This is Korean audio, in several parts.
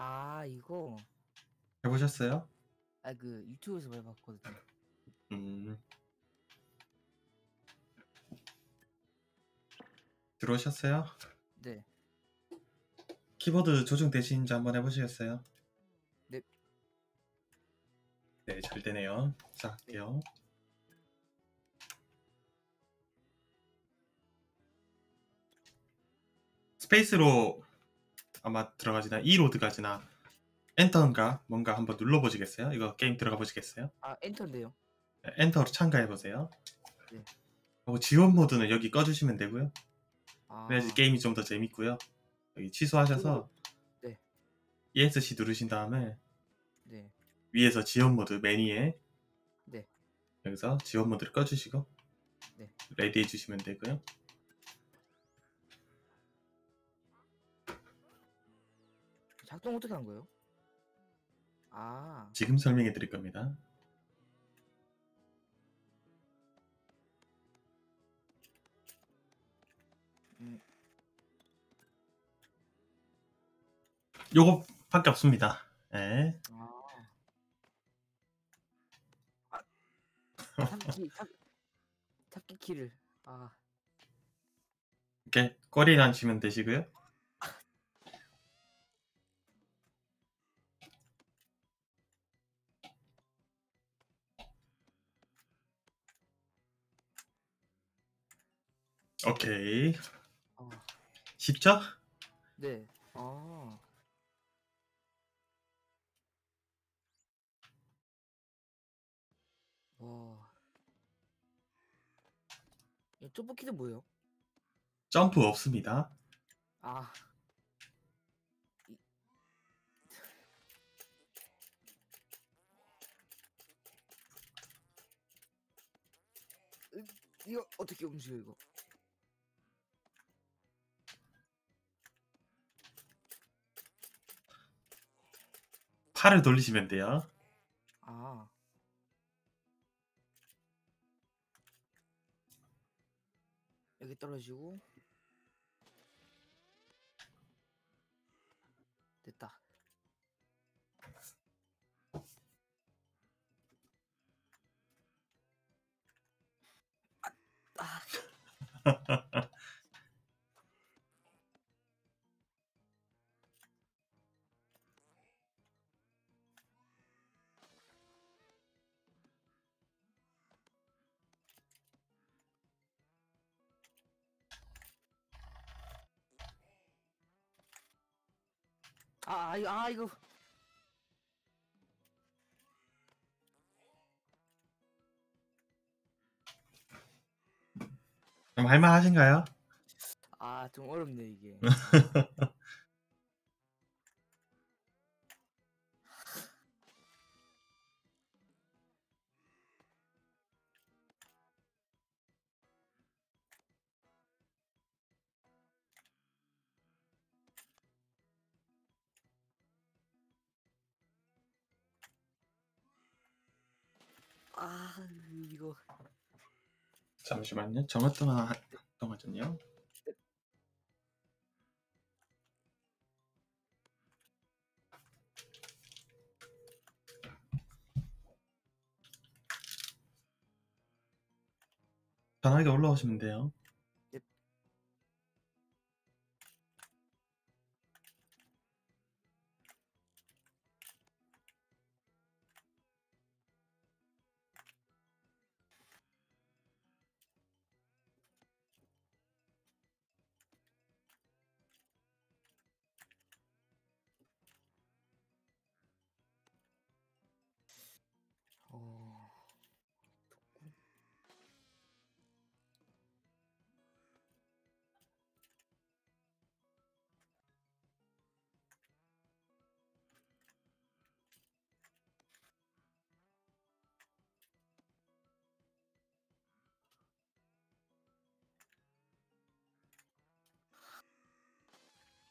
아 이거 해보셨어요? 아 그 유튜브에서 많이 봤거든요. 음. 들어오셨어요? 네. 키보드 조정 되시는지 한번 해보시겠어요? 네. 네, 잘 되네요. 자, 할게요. space로 아마 들어가지나 이로드 가지나 엔터인가 뭔가 한번 눌러보시겠어요? 이거 게임 들어가 보시겠어요? 아 엔터인데요. 네, 엔터로 참가해 보세요. 네. 그리고 지원 모드는 여기 꺼주시면 되고요. 아 그래야지 게임이 좀 더 재밌고요. 여기 취소하셔서 네. ESC 누르신 다음에 네. 위에서 지원 모드 메뉴에 네. 여기서 지원 모드를 꺼주시고 네. ready 해주시면 되고요. 작동 어떻게 한 거예요? 아 지금 설명해 드릴 겁니다. 음. 요거 밖에 없습니다. 네. 아. 아, 잡기 잡 잡기 키를 아 이렇게 꼬리에 앉히면 되시고요. 오케이. 어. 쉽죠? 네. 아. 와. 이 점프 키는 뭐예요? 점프 없습니다. 아. 이... 이거 어떻게 움직여 이거? 팔을 돌리시면 돼요. 아. 여기 떨어지고 이거, 아, 이거. 그럼 할만하신가요? 아, 좀 어렵네, 이게. 잠시만요. 전화 통화 좀요. 편하게 올라오시면 돼요.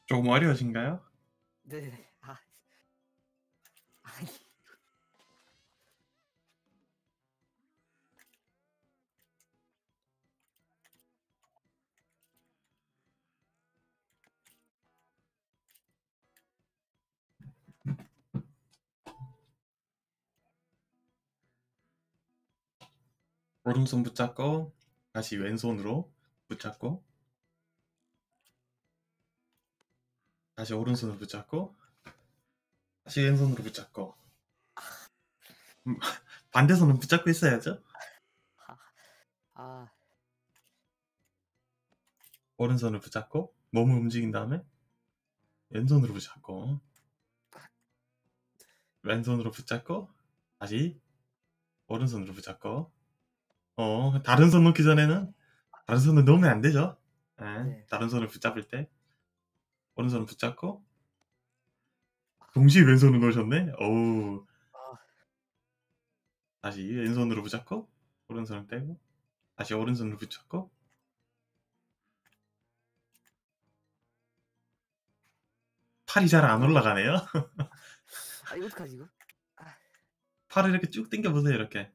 조금 어려우신가요? 네. 아. 아니. 오른손 붙잡고 다시 왼손으로 붙잡고 다시 오른손으로 붙잡고 다시 왼손으로 붙잡고 음, 반대 손은 붙잡고 있어야죠. 아, 오른손을 붙잡고 몸을 움직인 다음에 왼손으로 붙잡고 왼손으로 붙잡고 다시 오른손으로 붙잡고 어 다른 손 놓기 전에는 다른 손을 놓으면 안 되죠. 예, 네. 다른 손을 붙잡을 때 오른손을 붙잡고 동시에 왼손을 놓으셨네. 어우 아, 다시 왼손으로 붙잡고 오른손을 떼고 다시 오른손을 붙잡고 팔이 잘 안 올라가네요. 아 이거 어떡하지 이거? 팔을 이렇게 쭉 당겨 보세요. 이렇게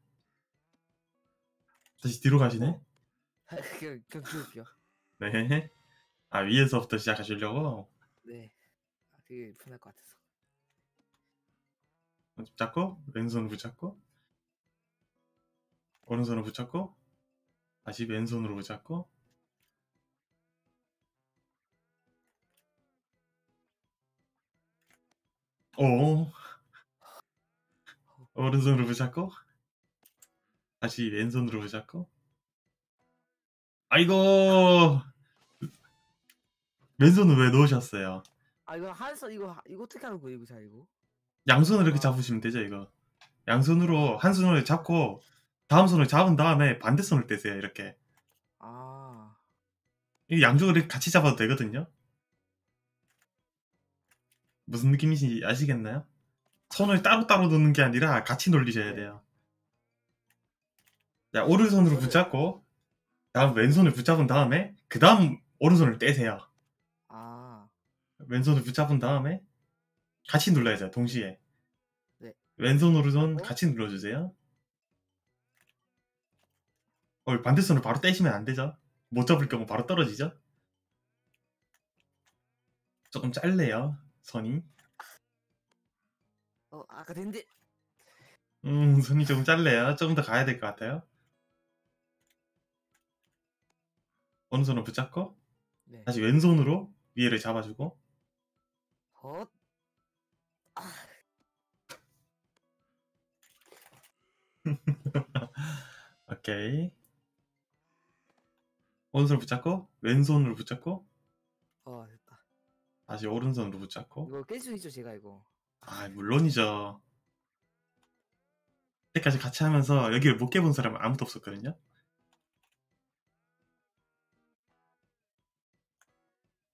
다시 뒤로 가시네. 아, 그냥 그냥 죽을게요. 네. 아 위에서부터 시작하시려고 네. 아, 되게 편할 것 같아서. 붙잡고 왼손을 붙잡고 오른손을 붙잡고 다시 왼손으로 붙잡고. 오. 오른손으로 붙잡고 다시 왼손으로 붙잡고. 아이고 왼손은 왜 놓으셨어요? 아 이거 한손 이거 이거 어떻게 하는 거예요 이거 잘 이거? 양손으로 이렇게 잡으시면 되죠 이거 양손으로 한 손을 잡고 다음 손을 잡은 다음에 반대 손을 떼세요 이렇게 아, 이 양쪽을 이렇게 같이 잡아도 되거든요 무슨 느낌인지 아시겠나요? 손을 따로따로 놓는 게 아니라 같이 놀리셔야 네. 돼요 자 오른손으로 붙잡고 다음 왼손을 붙잡은 다음에 그 다음 오른손을 떼세요 아, 왼손을 붙잡은 다음에 같이 눌러야죠 동시에 네. 왼손 오른손 어? 같이 눌러주세요 어, 반대손을 바로 떼시면 안 되죠 못 잡을 경우 바로 떨어지죠 조금 짧네요 선이 어 아까 됐는데 음 손이 조금 짧네요 조금 더 가야 될 것 같아요 오른손을 붙잡고 네. 다시 왼손으로 위에를 잡아주고 헛. 아, 오케이 오른손을 붙잡고 왼손으로 붙잡고 어 됐다. 다시 오른손으로 붙잡고 이거 깰 수 있죠 제가 이거. 아 물론이죠 때까지 같이 하면서 여기를 못 깨본 사람은 아무도 없었거든요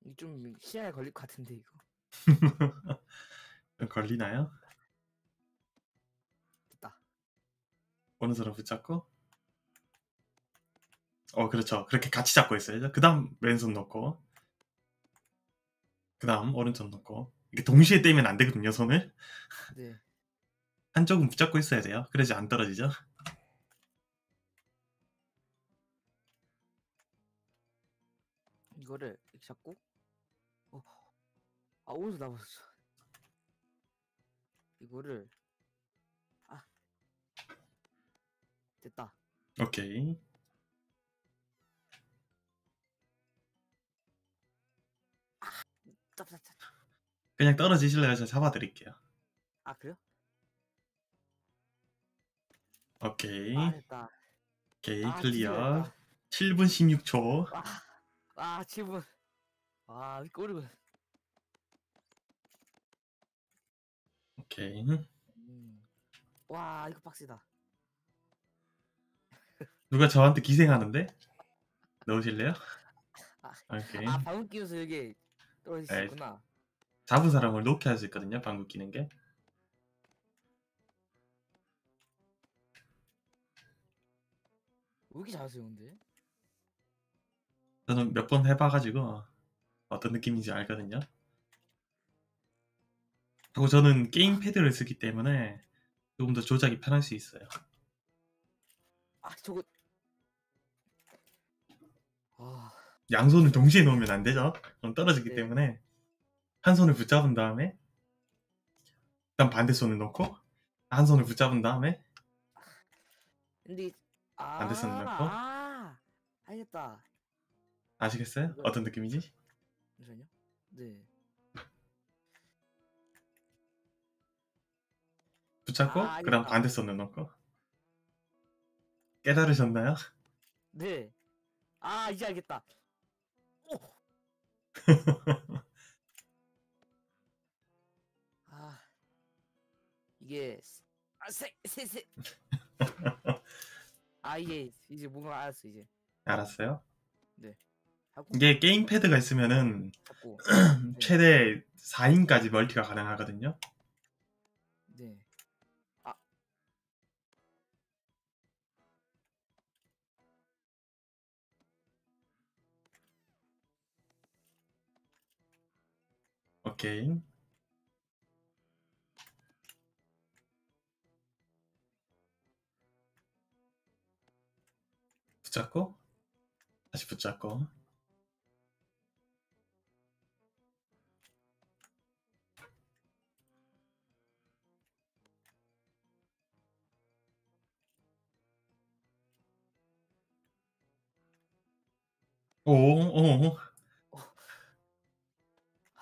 이좀 시간이 걸릴 것 같은데 이거. 걸리나요? 됐다. 오른손을 붙잡고 어 그렇죠 그렇게 같이 잡고 있어야죠 그 다음 왼손 놓고 그 다음 오른손 놓고 이게 동시에 떼면 안 되거든요 손을 네. 한쪽은 붙잡고 있어야 돼요 그래야지 안 떨어지죠 이거를 이렇게 잡고. 어. 아 오른손 나왔어. 이거를 아 됐다. 오케이 짭짭짭. 그냥 떨어지실래요? 제가 잡아드릴게요 아 그래요? 오케이 아 됐다. 오케이 아, 클리어 됐다. 7분 16초 아, 아 7분. 아 꼬리고. 오케이 음. 와 이거 빡세다. 누가 저한테 기생하는데? 넣으실래요? 아, 오케이 아 방금 끼워서 여기. 있구나. 잡은 사람을 놓게 할 수 있거든요 방구 끼는 게 왜 이렇게 잘하세요 근데? 저는 몇 번 해봐가지고 어떤 느낌인지 알거든요. 하고 저는 게임 패드를 쓰기 때문에 조금 더 조작이 편할 수 있어요. 아 저거. 아 양손을 동시에 놓으면 안 되죠. 그럼 떨어지기 네. 때문에 한 손을 붙잡은 다음에 일단 반대 손을 놓고 한 손을 붙잡은 다음에 근데 아, 반대손 넣고. 아, 알겠다. 아시겠어요? 이거- 어떤 느낌이지? 잠시만요. 네. 붙잡고 아, 그다음 알겠다. 반대 손을 넣고 깨달으셨나요? 네. 아, 이제 알겠다. 오. 아, 이게 아, 세, 세, 세. 아, 이게 이제 뭔가 알았어 이제. 알았어요? 하고 이게 게임 패드가 있으면은 잡고. 최대 4인까지 멀티가 가능하거든요. 오케이. 붙잡고? 다시 붙잡고. 오, 오,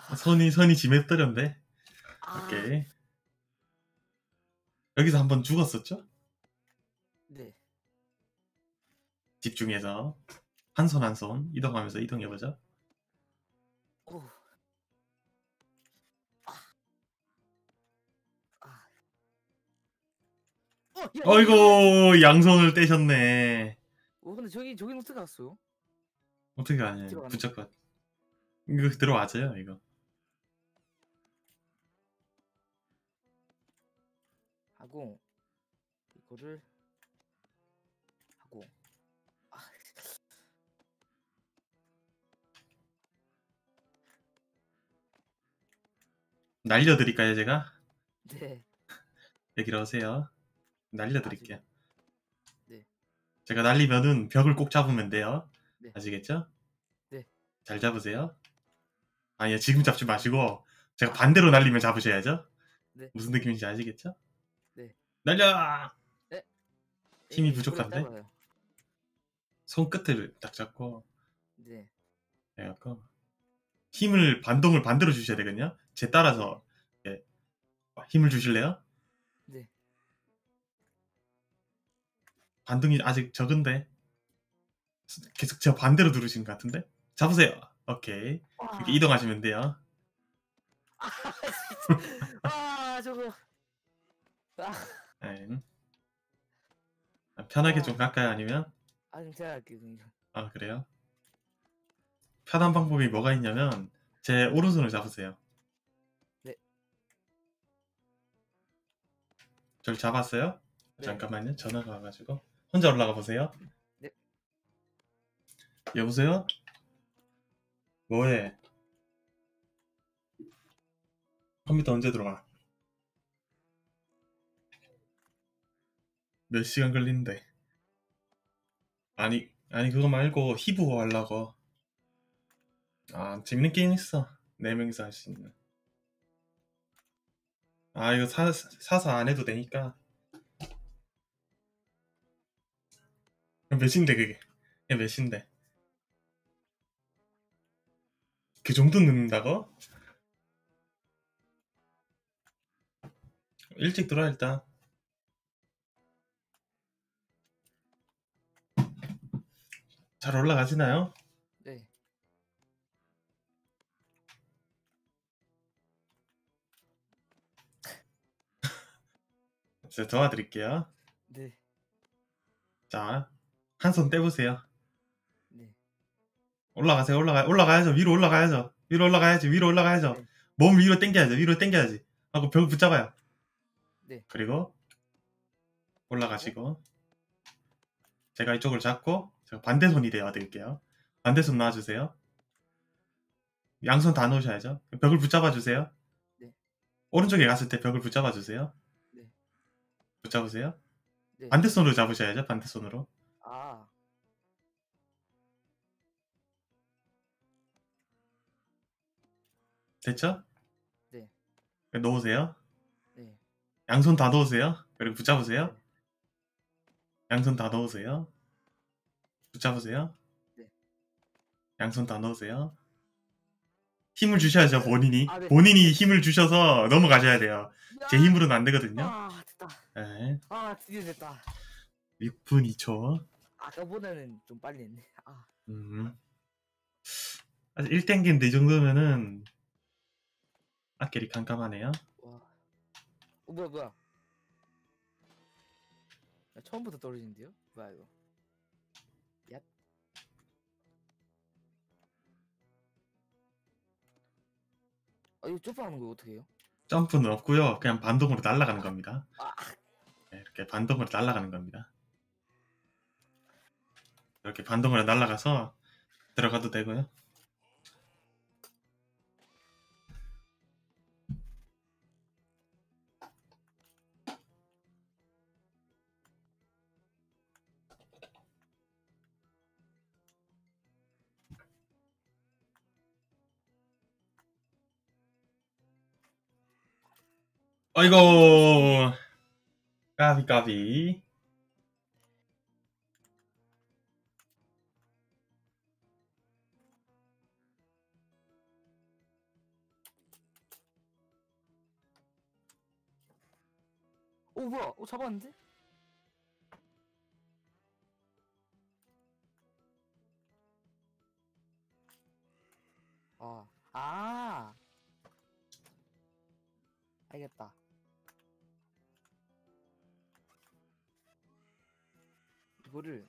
아, 손이 짐에 떨렸네. 아, 오케이. 여기서 한번 죽었었죠? 네. 집중해서 한 손 한 손 이동하면서 이동해보죠. 오. 아. 아. 어, 야. 어이구 양손을 떼셨네. 어, 근데 저기 저기는 어떻게 갔어요? 어떻게? 들어가네. 붙잡고 이거 들어와줘요 이거. 하고 이거를 하고 아, 날려드릴까요 제가? 네. 여기로 오세요. 날려드릴게요. 네. 제가 날리면은 벽을 꼭 잡으면 돼요. 네. 아시겠죠? 네. 잘 잡으세요. 아니요 지금 잡지 마시고 제가 반대로 날리면 잡으셔야죠. 네. 무슨 느낌인지 아시겠죠? 네. 날려! 힘이 이- 이거를 부족한데? 손끝을 딱 잡고 네. 해갖고 힘을 반동을 반대로 주셔야 되거든요. 제 따라서 예. 힘을 주실래요? 네. 반동이 아직 적은데 계속 저 반대로 누르신 것 같은데 잡으세요. 오케이 와, 이렇게 이동하시면 돼요. 아 저거. 아, 예. 편하게 와. 좀 갈까요? 아니면 아 할게요. 그냥. 아 그래요? 편한 방법이 뭐가 있냐면 제 오른손을 잡으세요. 네. 저를 잡았어요? 네. 잠깐만요. 전화가 와가지고 혼자 올라가 보세요. 네. 여보세요? 뭐해? 컴퓨터 언제 들어와? 몇 시간 걸리는데? 아니, 아니 그거 말고 히브거 하려고. 아, 재밌는 게임 있어. 네 명이서 할 수 있는. 아, 이거 사, 사서 안 해도 되니까. 몇인데 그게? 이게 몇인데? 그 정도 넣는다고? 일찍 들어와 일단. 잘 올라가시나요? 네. 제가 도와드릴게요. 네. 자, 한 손 떼보세요. 네. 올라가세요. 올라가 올라가야죠. 위로 올라가야죠. 위로 올라가야지. 위로 올라가야죠. 네. 몸 위로 당겨야죠. 위로 당겨야지. 하고 벽 붙잡아요. 네. 그리고 올라가시고 제가 이쪽을 잡고 제가 반대 손이 되어 드릴게요. 반대 손 놔주세요. 양손 다 놓으셔야죠. 벽을 붙잡아 주세요. 네. 오른쪽에 갔을 때 벽을 붙잡아 주세요. 네. 붙잡으세요. 네. 반대 손으로 잡으셔야죠. 반대 손으로. 아. 됐죠? 네. 놓으세요. 네. 양손 다 놓으세요. 그리고 붙잡으세요. 양손 다 넣으세요. 붙잡으세요. 네. 양손 다 넣으세요. 힘을 주셔야죠, 본인이. 아, 네. 본인이 힘을 주셔서 넘어가셔야 돼요. 제 야! 힘으로는 안 되거든요. 아 됐다. 네. 아 드디어 됐다. 6분 2초. 아까보다는 좀 빨리 했네. 아 음. 아직 1땡기인데 이 정도면은 악길이 깜깜하네요. 와. 어 뭐야 뭐야. 나 처음부터 떨어지는데요? 뭐야 이거? 아 이거 점프하는 거 어떻게 해요? 점프는 없고요. 그냥 반동으로 날아가는 겁니다. 아. 네, 이렇게 반동으로 날아가는 겁니다. 이렇게 반동으로 날아가서 들어가도 되고요. 아이고 까비 까비 오 뭐야? 어 잡았는데? 아, 아, 알겠다. 이거를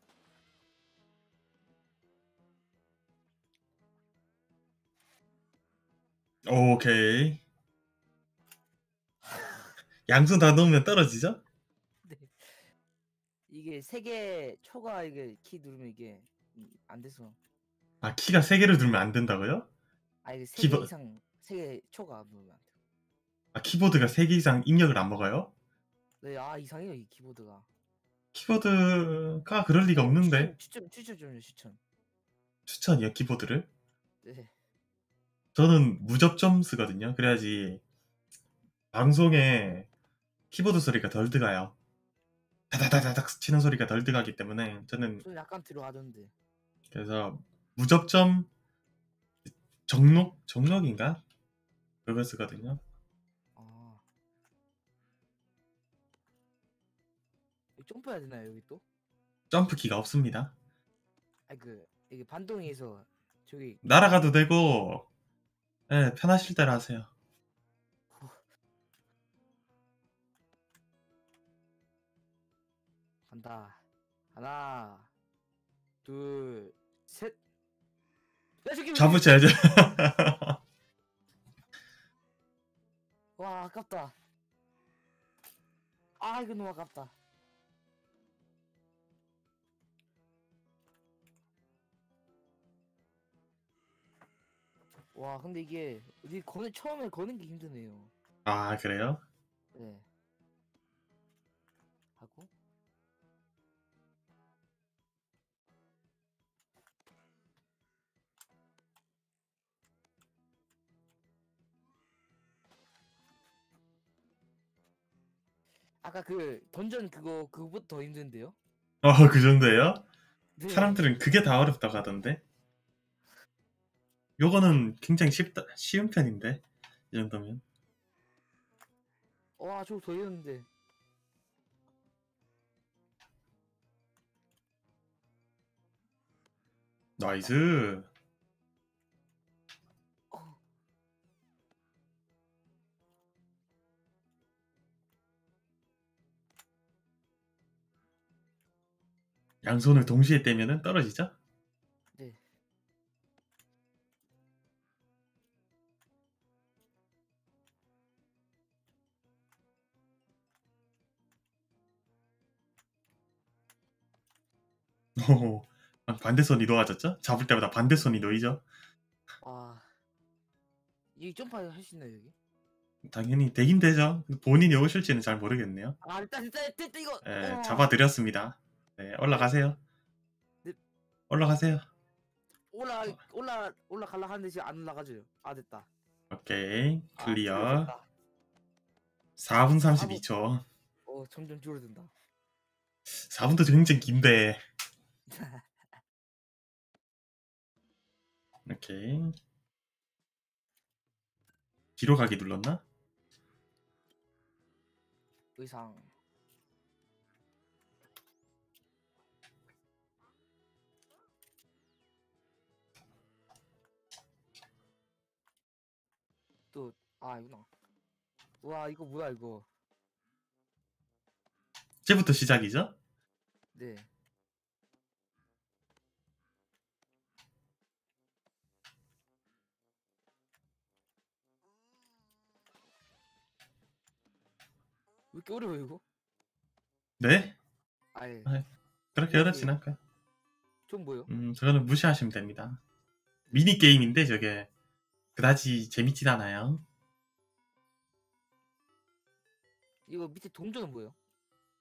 오케이 양손 다 넣으면 떨어지죠? 네. 이게 세 개 초가 이게 키 누르면 이게 음, 안 돼서 아 키가 세 개를 누르면 안 된다고요? 아 이게 세개 키보- 이상 세 개 초가 누르면 안 돼. 아 키보드가 세 개 이상 입력을 안 먹어요? 네, 아 이상해요 이 키보드가. 키보드가 그럴 리가 없는데 추천 추천 좀요 추천. 추천이요 키보드를? 네. 저는 무접점 쓰거든요. 그래야지 방송에 키보드 소리가 덜 들어가요. 다다다다닥 치는 소리가 덜 들어가기 때문에 저는 좀 약간 들어가던데. 그래서 무접점 정록 정록인가 그걸 쓰거든요. 점프해야 되나요 여기 또? 점프 키가 없습니다. 아니 그 이게 반동에서 저기 날아가도 되고 예, 편하실 대로 하세요. 간다. 하나, 둘, 셋. 야 왜- 잡으셔야죠. 와 아깝다. 아 이거 너무 아깝다. 와 근데 이게 어디 거는 처음에 거는 게 힘드네요. 아 그래요? 네. 하고 아까 그 던전 그거 그거보다 더 힘든데요? 어그 정도예요? 네. 사람들은 그게 다 어렵다고 하던데. 요거는 굉장히 쉽다, 쉬운 편인데 이 정도면. 와 저거 더 힘든데. 나이스. 어. 양손을 동시에 떼면은 떨어지죠? 오, 반대손이 놓아졌죠? 잡을 때마다 반대손이 놓이죠? 와. 이 점프 할 수 있나요 여기? 당연히 되긴 되죠. 본인이 오실지는 잘 모르겠네요. 아 일단 일단 일단 이거. 예, 어. 잡아드렸습니다. 네, 올라가세요. 네. 올라가세요. 올라 올라 올라갈라 하는데 지금 안 올라가져요. 아 됐다. 오케이, 아, 클리어. 줄어든다. 4분 32초. 어 점점 줄어든다. 4분도 굉장히 긴데. 오케이. 뒤로 가기 눌렀나? 의상. 또, 아, 이구나. 와, 이거 뭐야, 이거. 이제부터 시작이죠? 네. 왜 이렇게 어려워, 이거? 네? 아예. 아, 그렇게 어렵진 않고요. 좀 뭐요? 음, 저거는 무시하시면 됩니다. 미니 게임인데 저게 그다지 재밌진 않아요. 이거 밑에 동전은 뭐예요?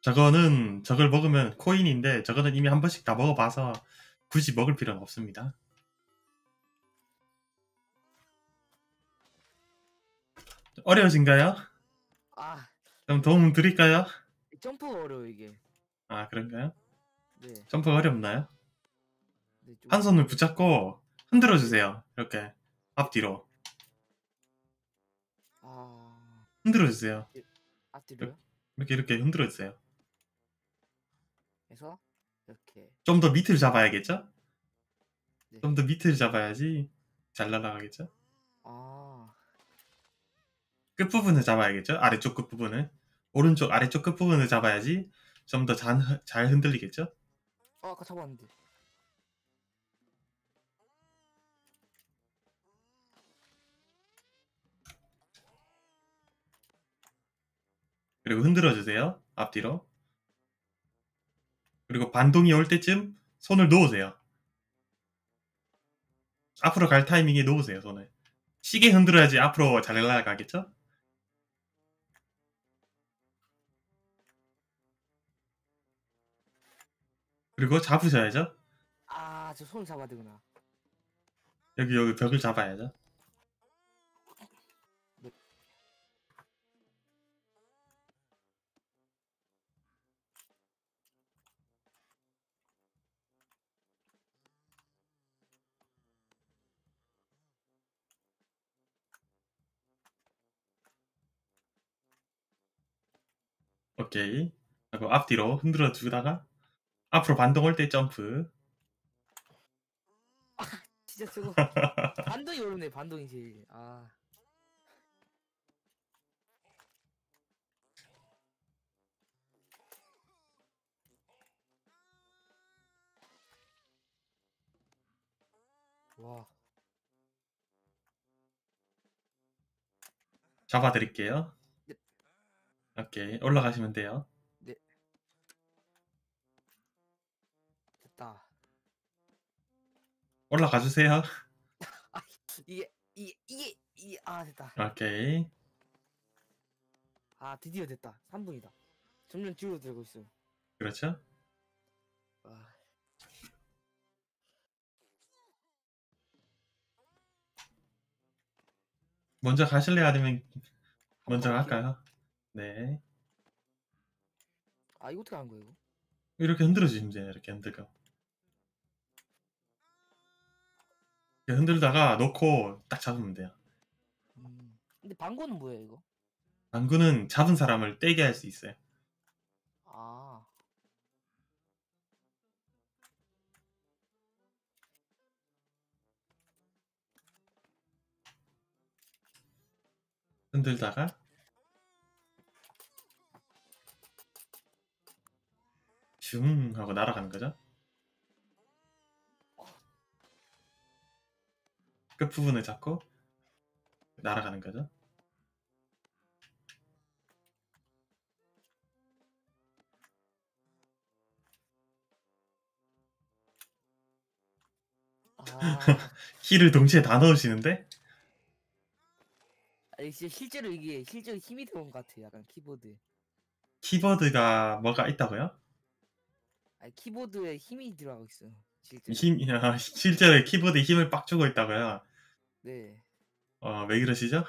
저거는 저걸 먹으면 코인인데 저거는 이미 한 번씩 다 먹어봐서 굳이 먹을 필요는 없습니다. 어려워진가요? 아, 그럼 도움 드릴까요? 점프가 어려워, 이게. 아 그런가요? 네. 점프가 어렵나요? 네 좀... 한 손을 붙잡고 흔들어 주세요. 이렇게 앞뒤로 아, 흔들어 주세요. 앞뒤로요? 이렇게 이렇게 흔들어 주세요. 해서 이렇게. 좀 더 밑을 잡아야겠죠? 네. 좀더 밑을 잡아야지 잘 날아가겠죠? 아, 끝부분을 잡아야겠죠? 아래쪽 끝부분을. 오른쪽 아래쪽 끝부분을 잡아야지 좀 더 잘 흔들리겠죠? 어, 아까 잡았는데. 그리고 흔들어 주세요. 앞뒤로. 그리고 반동이 올 때쯤 손을 놓으세요. 앞으로 갈 타이밍에 놓으세요, 손을. 시계 흔들어야지 앞으로 잘 날아가겠죠? 그리고 잡으셔야죠. 아, 저 손을 잡아야 되구나. 여기 여기 벽을 잡아야죠. 오케이. 그리고 앞뒤로 흔들어 주다가 앞으로 반동 올 때 점프. 진짜 저거 반동이 어렵네, 반동이 제일. 아, 와, 잡아 드릴게요. 네. 오케이. 올라가시면 돼요. 됐다. 올라가 주세요. 이게, 이게, 이게, 이게, 아, 됐다. 오케이. 아, 드디어 됐다. 3분이다. 점점 줄어들고 있어요. 그렇죠? 아, 먼저 가실래요? 아니면 먼저. 갈까요? 네. 아, 이거 어떻게 하는 거예요, 이거? 이렇게 흔들어 주시면 돼요. 이렇게 흔들고. 이렇게 흔들다가 놓고 딱 잡으면 돼요. 음. 근데 방구는 뭐예요, 이거? 방구는 잡은 사람을 떼게 할 수 있어요. 아, 흔들다가 슝 하고 날아가는 거죠. 끝부분을 잡고 날아가는 거죠. 아. 키를 동시에 다 넣으시는데 아니, 진짜 실제로 이게 실제로 힘이 들어온 것 같아, 약간 키보드. 키보드가 뭐가 있다고요? 아니, 키보드에 힘이 들어가고 있어. 실제로. 힘 아, 실제로 키보드에 힘을 빡 주고 있다고요. 네, 어, 왜 그러시죠?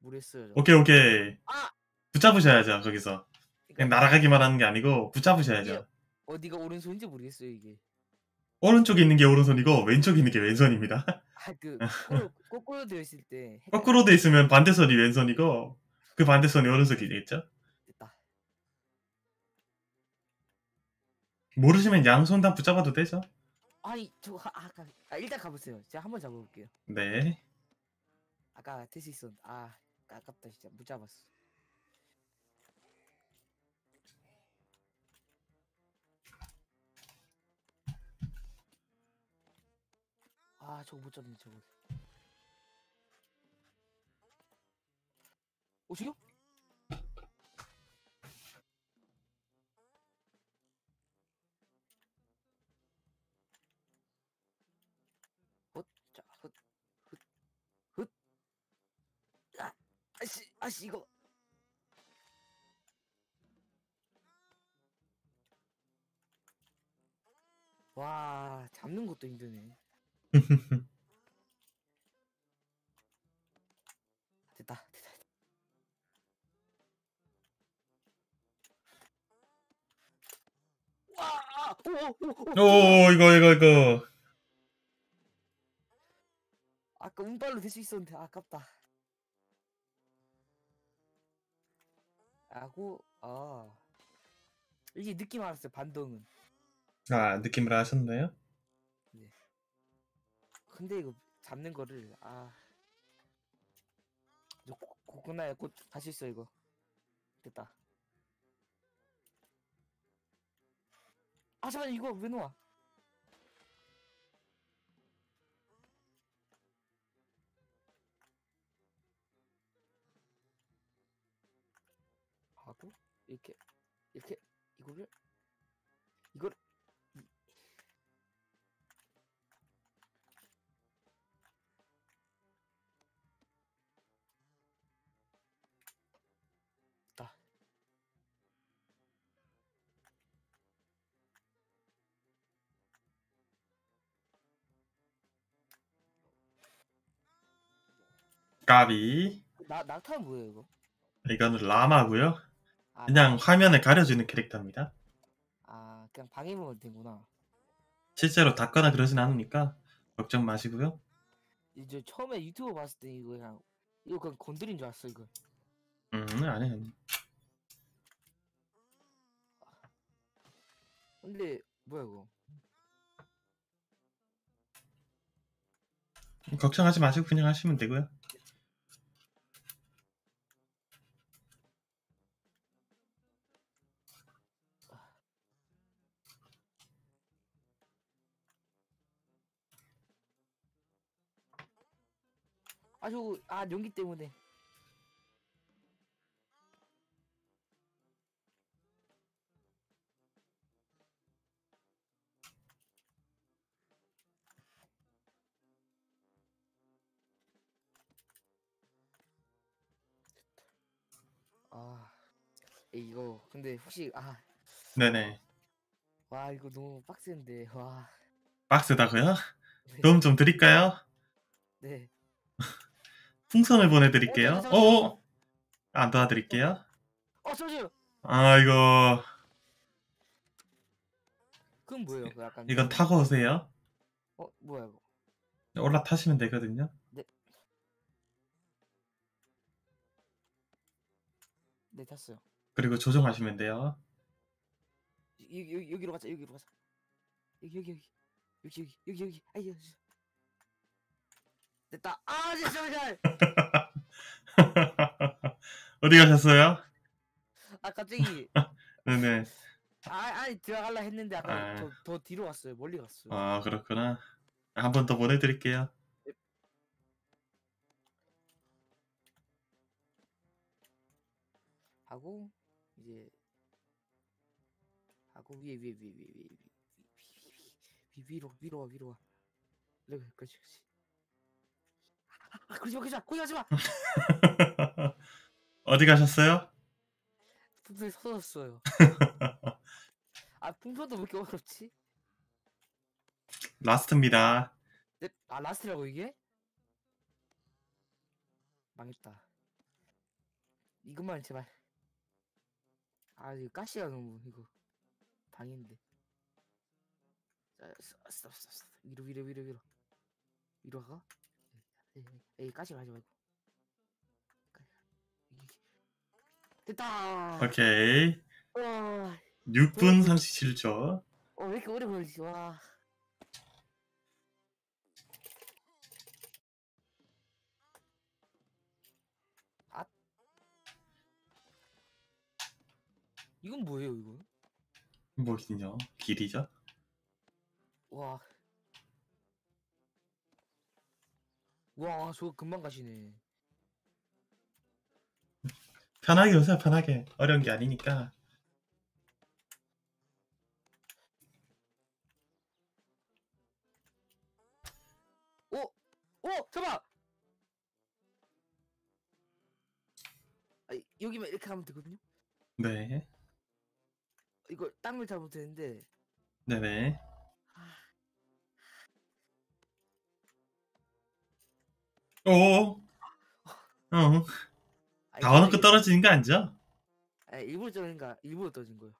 모르겠어요. 저. 오케이 오케이 아! 붙잡으셔야죠 거기서 그냥 그러니까 날아가기만 하는 게 아니고 붙잡으셔야죠. 이게 어디가 오른손인지 모르겠어요 이게. 오른쪽에 있는 게 오른손이고 왼쪽에 있는 게 왼손입니다. 아 그 거꾸로 거꾸로 되어 있을 때. 헷갈려. 거꾸로 돼 있으면 반대손이 왼손이고 그 반대손이 오른손이겠죠? 됐다. 모르시면 양손 다 붙잡아도 되죠? 아니 저 아, 아까 아, 일단 가보세요. 제가 한번 잡아볼게요. 네. 아까 될수 있었는데 아 아깝다 진짜 못 잡았어. 아 저거 못 잡네 저거. 오 지금? 아씨, 이거. 와, 잡는 것도 힘드네. 됐다, 됐다. 오 이거 이거 이거 아까 운빨로 될 수 있었는데 아깝다. 하고 아 이게 느낌 알았어요 반동은. 아 느낌을 아셨나요? 근데 이거 잡는 거를 아 이거 끝나요. 곧 다시 있어 이거. 됐다. 아 잠깐 이거 왜 놓아? 이렇게 이렇게 이거를 이걸 이- 딱 까비. 나 낙타는 뭐예요 이거? 이거는 라마고요. 아, 그냥 화면을 가려주는 캐릭터입니다 아 그냥 방해보면 되구나. 실제로 닿거나 그러진 않으니까 걱정 마시고요 이제 처음에 유튜브 봤을 때 이거 그냥 이거 그냥 건드린 줄 알았어 이거. 음 아니에요 아니에요. 근데 뭐야 이거? 걱정하지 마시고 그냥 하시면 되고요 아주 아 연기 때문에. 아 이거 근데 혹시 아와 네네 이거 너무 빡센데 와 박스다고요? 네. 도움 좀 드릴까요? 네. 풍선을 보내드릴게요 어, 안 도와드릴게요 어 잠시만요. 아 이거 그건 뭐예요? 그 약간 이건 좀- 타고 오세요 어 뭐야 이거? 올라타시면 되거든요 네 탔어요. 그리고 조정하시면 돼요 여기 여기 여기로 가자 여기로 가자. 여기 여기 여기 여기 여기 여기 여기 아이 여기. 됐다. 아 잠시만. 어디 가셨어요? 아 갑자기 네네 아 아니 들어갈라 했는데 아까 아. 더, 더 뒤로 갔어요. 멀리 갔어요. 아 그렇구나 한 번 더 보내드릴게요 하고 이제 하고 위에 위에 위에 위에 위에 위에 위 위로 위로 와 위로 와. 그렇지 그렇지. 아 그러지 마 그러지 마 거기 가지 마. 어디 가셨어요? 풍선이 터졌어요. 아 풍선도 왜 이렇게 어렵지? last입니다 네? 아 last라고 이게? 망했다. 이것만 제발. 아 이거 가시가 너무 이거 방인데. 자, 스톱 스톱 스톱. 위로 위로 위로 위로 위로 가 에이, 에이 까지 가지 말고. 됐다 오케이. 와 6분 37초. 어, 왜 이렇게 오래 걸리지? 와. 아. 이건 뭐예요, 이건? 뭐긴요? 길이죠? 와. 와, 저거 금방 가시네. 편하게 오세요, 편하게. 어려운 게 아니니까. 오! 오! 잠깐! 아, 여기만 이렇게 하면 되거든요? 네. 이거 땅을 잘못했는데 네네. 오. 어. 아, 다 이거 와놓고 이게- 떨어지는 거 아니죠? 아, 일부러 떨어진가? 일부러 떨어진 거예요.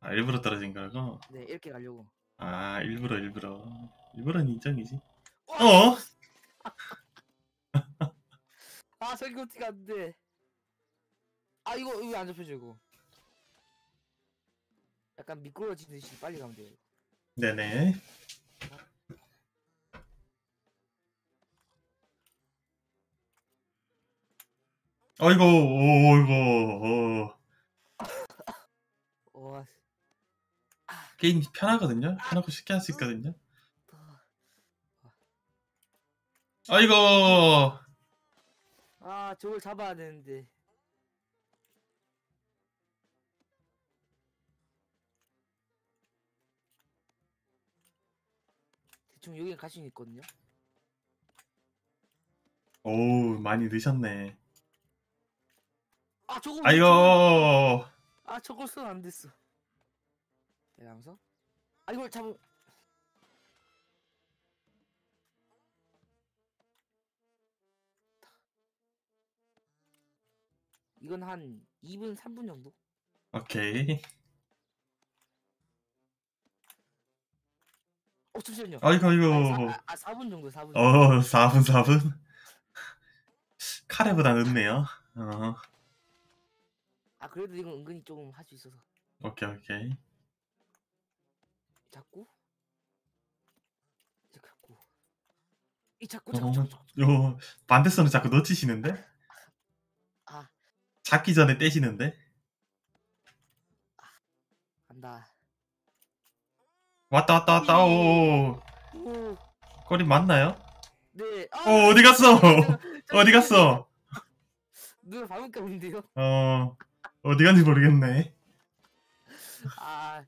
아, 일부러 떨어진 거라고? 네, 이렇게 가려고. 아, 일부러, 일부러. 일부러는 인정이지. 와! 어? 아, 저기 어떻게 안 돼? 아, 이거 이거 안 잡혀져 이거. 약간 미끄러지듯이 빨리 가면 돼요. 네네. 어이구, 어이구, 어. 와, 게임 편하거든요? 편하고 쉽게 할 수 있거든요? 아이고! 아, 저걸 잡아야 되는데. 대충 여기 갈수 있거든요. 오우, 많이 늦었네. 아, 저거. 왜 아이고! 저걸- 아, 저걸 쓰면 안 됐어. 이러면서. 아, 이걸 잡으. 이건 한 2분, 3분 정도? 오케이. 어, 잠시만요. 아이고, 아이고. 아, 사, 아, 4분 정도, 4분. 어, 4분, 4분. 카레보다 늦네요. 어, 아, 그래도 이건 은근히 조금 할 수 있어서. 오케이, 오케이. 자꾸. 이제 자꾸. 이 자꾸, 어, 자꾸, 자꾸, 자꾸. 요, 반대손을 자꾸 놓치시는데? 아, 잡기 전에 떼시는데? 간다. 왔다, 왔다, 왔다, 오. 오, 꼬리 맞나요? 네. 아, 어, 어디 갔어? 어디 갔어? 누가 방금 꼈는데요? 어, 어디 간지 모르겠네. 아.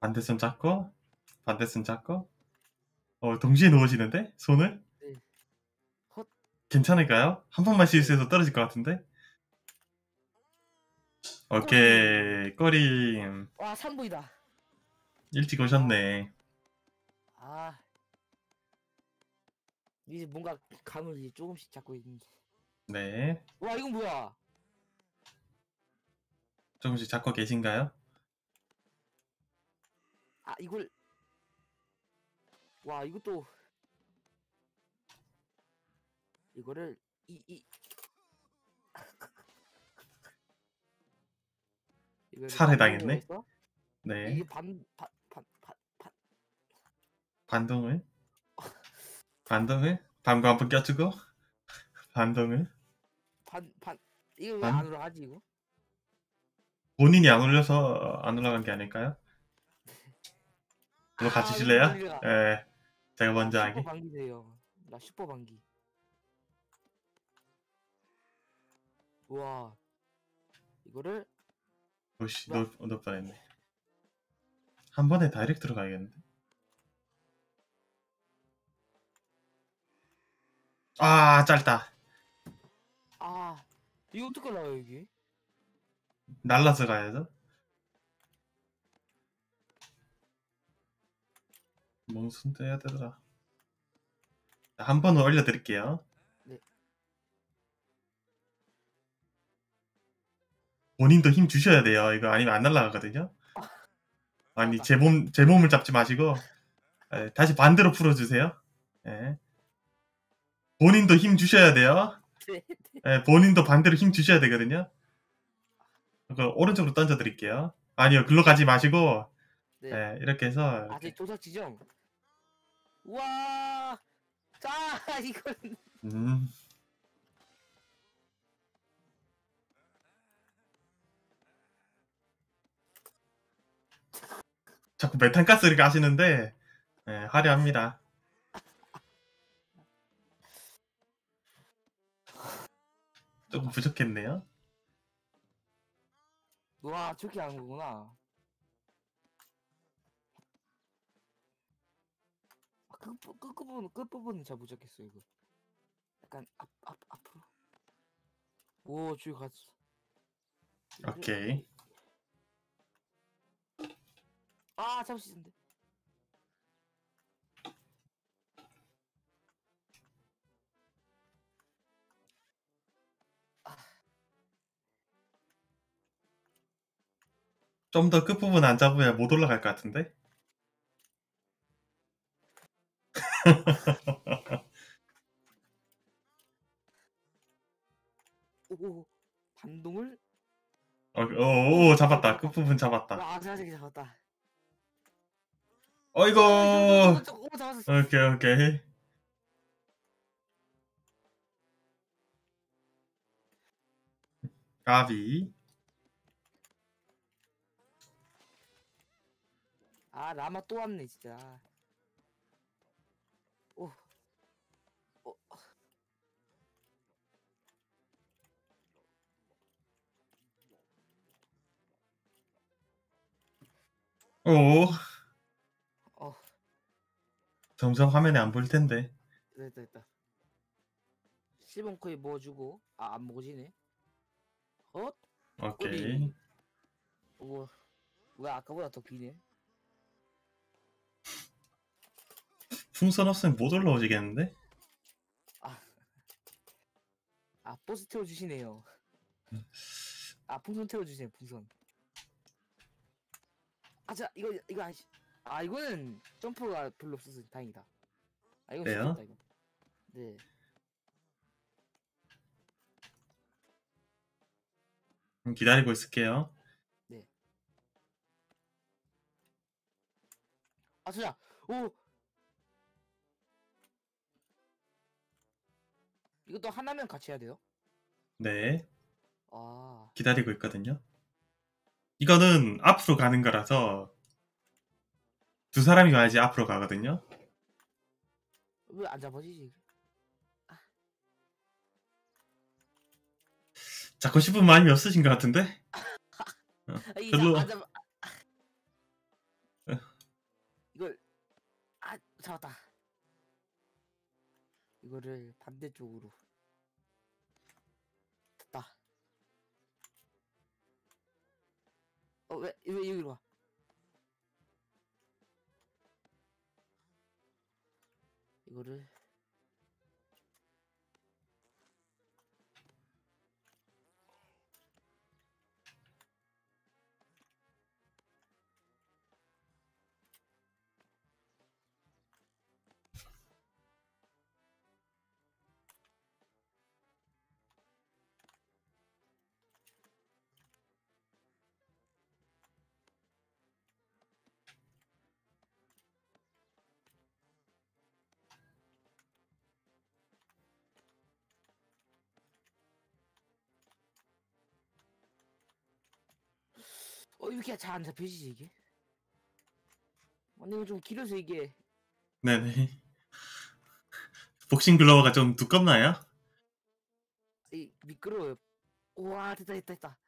반대손 잡고, 반대손 잡고, 어, 동시에 놓으시는데? 손을? 네. 헛. 괜찮을까요? 한 번만 실수해서 떨어질 것 같은데? 오케이, 꼬리, 와, 3분이다. 일찍 오셨네. 아. 이제 뭔가 감을 이제 조금씩 잡고 있는데. 네. 와, 이건 뭐야? 조금씩 잡고 계신가요? 아, 이걸. 와, 이것도. 이거를, 이, 이. 이거를 살해당했네. 네. 이게 반, 반, 반동을? 반동을? 반구 한번 껴주고, 반동을? 반, 반. 이거 왜 반? 안 올라가지, 이거? 본인이 안 올려서 안 올라간 게 아닐까요? 이거 같이 아, 실래요? 이거. 예. 제가 먼저 나 하기. 슈퍼 방기세요. 나 슈퍼 방기. 우와. 이거를 오씨? 놓, 놓을 뻔했네. 한 번에 다이렉트로 가야겠는데. 아 짧다. 아 이거 어떻게 나와 여기? 날라서 가야죠 멍순 떼야 되더라? 한 번 올려드릴게요. 네. 본인도 힘 주셔야 돼요. 이거 아니면 안 날라가거든요. 아니 제 몸 제 몸을 잡지 마시고 다시 반대로 풀어주세요. 예. 본인도 힘 주셔야 돼요. 네. 예, 본인도 반대로 힘 주셔야 되거든요. 그 오른쪽으로 던져 드릴게요. 아니요, 글로 가지 마시고 네. 예, 이렇게 해서 아직. 도착 지점. 우와. 자, 이건 음. 자꾸 메탄가스를 가시는데 예, 화려합니다. 조금 부족했네요. 와, 저렇게 하는 거구나. 아, 끝, 부- 끝부분, 끝부분은 잘 부족했어, 이거. 약간 앞, 앞, 앞으로. 오, 저기 갔어. 오케이. 아, 잡을 수 있는데. 좀 더 끝부분 안 잡으면 못 올라갈 것 같은데? 오, 반동을? 어, 오, 오, 잡았다. 끝부분 잡았다. 와, 자세히 잡았다. 어이구! 오, 오, 오, 잡았어. 오케이, 오케이. 가비. 아, 라마 또 왔네, 진짜. 오. 오. 오, 어, 점점 화면에 안 보일 텐데. 됐다, 됐다. 시범 코에 먹어주고, 아, 안 먹어지네. 어? 오케이. 오, 왜 아까보다 더 비네? 풍선 없으면 못 올라오시겠는데? 아, 버스 태워주시네요. 아, 풍선 태워주세요, 풍선. 아, 자, 이거, 이거 아시, 아, 이거는 점프가 별로 없어서 다행이다. 아, 그래요? 쉽겠다, 이거. 네. 음, 기다리고 있을게요. 아, 진짜, 오! 이것도 하나면 같이 해야 돼요? 네, 아, 기다리고 있거든요. 이거는 앞으로 가는 거라서 두 사람이 가야지 앞으로 가거든요. 왜 안 잡아지지? 잡고 싶은 마음이 없으신 것 같은데? 아, 이게 별로- 안 잡아. 이걸 아 잡았다. 이거를 반대쪽으로 됐다. 어왜왜 여기로 와? 이거를 어 이렇게 잘 안 잡혀지지 이게? 이거 좀 길어서 이게 네네. 복싱 글러버가 좀 두껍나요? 이 미끄러워요. 우와 됐다 됐다 됐다.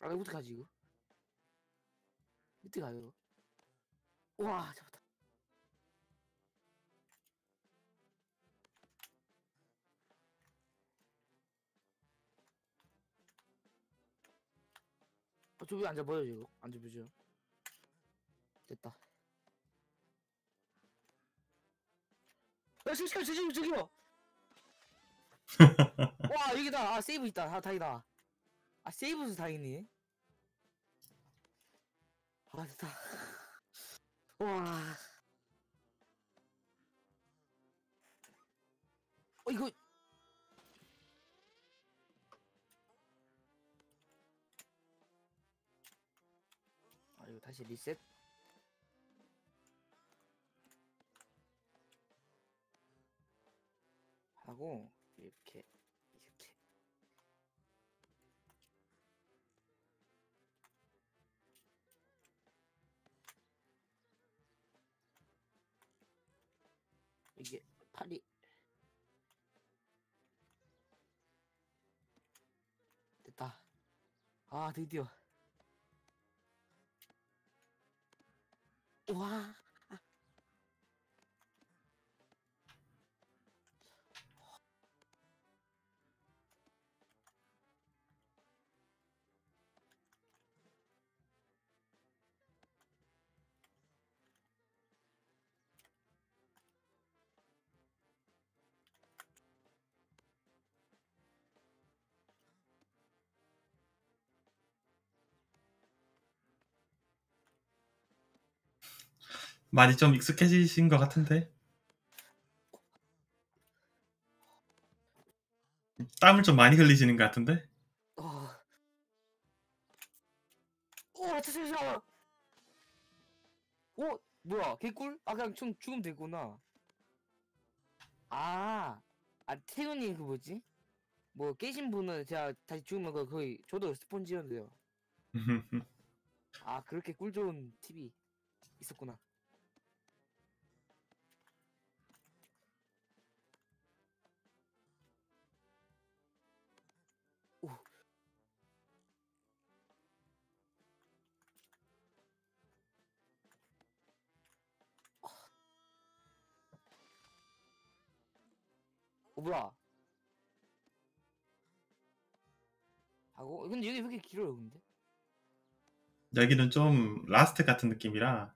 아 이거 어떡하지 이거? 밑에 가요. 우와 잡았다. 저기 안 잡아요 이거 안 잡혀져요. 됐다. 야 잠시만 저기 저기요. 와 여기다 아 세이브 있다 아 다행이다 아 세이브도 다행이네. 아 됐다. 와. 어 이거 다시 리셋. 하고 이렇게 이렇게 이게 팔이 됐다. 아 드디어. 와. 많이 좀 익숙해지신 것 같은데. 땀을 좀 많이 흘리시는 것 같은데. 어. 오, 잠시만. 오, 뭐야? 개꿀? 아, 그냥 좀 죽으면 되구나. 아, 아, 태훈이 그 뭐지? 뭐 깨신 분은 제가 다시 죽으면 그 거의 저도 스폰지였는데요. 아, 그렇게 꿀 좋은 팁이 있었구나. 뭐야? 하고 근데 여기 왜 이렇게 길어요, 근데? 여기는 좀 last 같은 느낌이라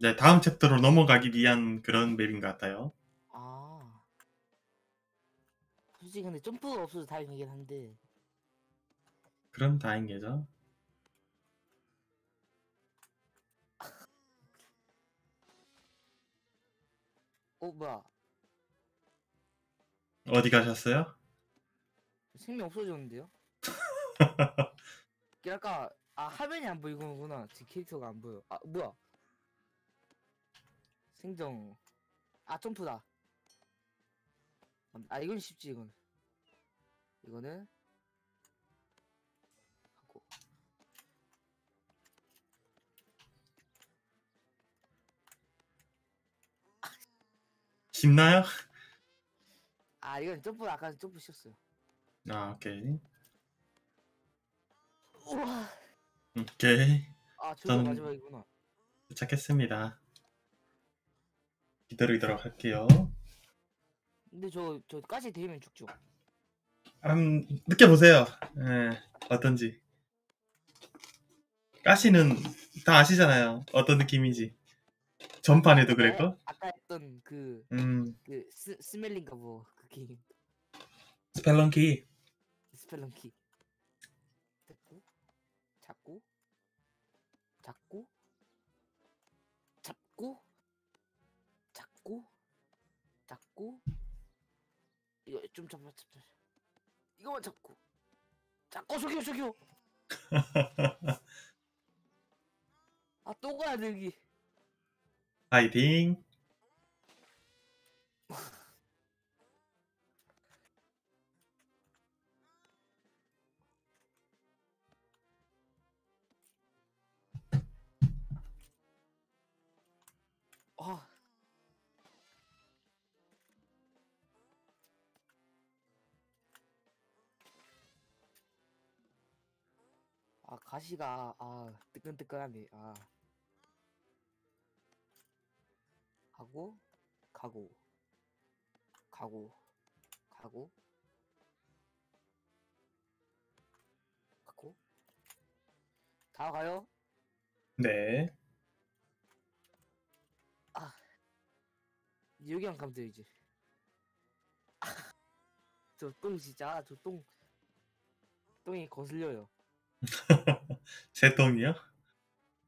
이제 다음 chapter로 넘어가기 위한 그런 map인 것 같아요. 아. 솔직히 근데 점프가 없어서 다행이긴 한데. 그럼 다행이죠. 어, 뭐야? 어디 가셨어요? 생명 없어졌는데요? 아까 아 화면이 안 보이구나. 제 캐릭터가 안 보여. 아 뭐야? 생정. 아 점프다. 아 이건 쉽지 이건. 이거는 하고 쉽나요? 아 이건 점프 아까 점프 쉬었어요. 아, 오케이. 우와. 오케이. 아 저거 저는- 마지막이구나. 도착했습니다. 기다리도록 할게요. 근데 저 저까지 되면 죽죠. 한번 느껴보세요. 예, 어떤지. 가시는 다 아시잖아요. 어떤 느낌인지. 전판에도 그랬고. 아까 했던 그 음, 그 스, 스멜링가 뭐 그 게임 스펠런키. 스펠런키. 됐고. 잡고. 잡고. 잡고. 잡고. 잡고. 이거 좀 잡아 잡아. 이거만 잡고. 잡고 저기요 저기요. 아또 가야 돼 여기. 파이팅. 가시가 아 뜨끈뜨끈하네. 아. 하고 가고. 가고 가고. 가고. 다 가요? 네. 이제 여기만 가면 돼 이제. 저똥 진짜 저 똥. 똥이 거슬려요. 새똥이요?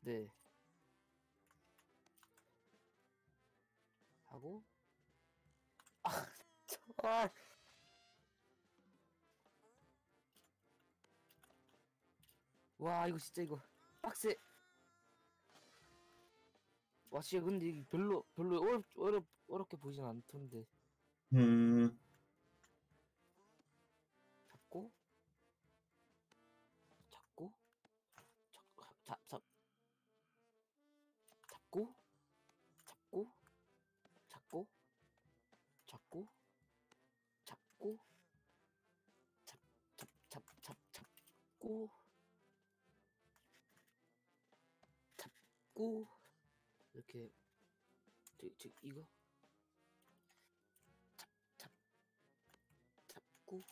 네. 하고 아, 저, 아. 와 이거 진짜 이거 빡세. 와 진짜 근데 이게 별로 별로 어렵 어렵 어렵게 보진 않던데 음, 잡고 잡고 이렇게 저, 저 이거? 잡, 잡, 잡고.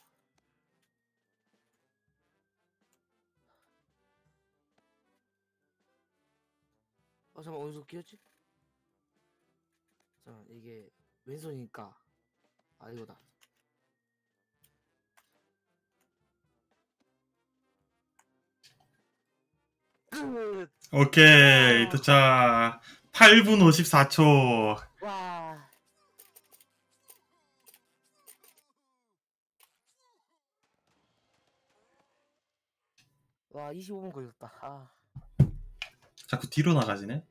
아 잠깐 어디서 끼었지? 잠깐 이게 왼손이니까. 아 이거다 으, 오케이. 아. 도착. 8분 54초. 와 와, 25분 걸렸다. 아, 자꾸 뒤로 나가지네.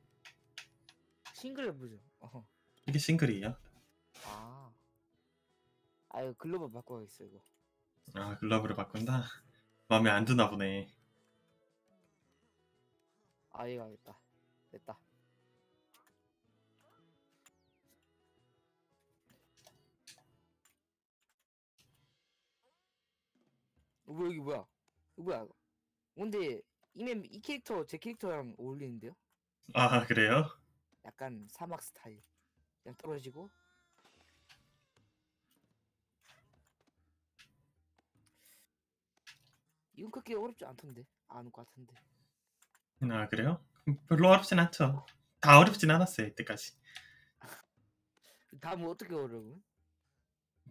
싱글 해보죠. 어. 이게 싱글이에요. 아. 아유, 글로벌 바꿔야겠어, 이거. 아, 글러브를 바꾼다. 마음에 안 드나 보네. 아, 얘가 됐다. 됐다. 어, 뭐야, 여기 뭐야? 이거 뭐야? 근데 이맵 이 캐릭터 제 캐릭터랑 어울리는데요? 아, 그래요? 약간 사막 스타일. 그냥 떨어지고. 이건 그렇게 어렵지 않던데. 아는 것 같은데. 아, 그래요? 별로 어렵진 않죠. 다 어렵진 않았어요, 이때까지. 다음 어떻게 어려워?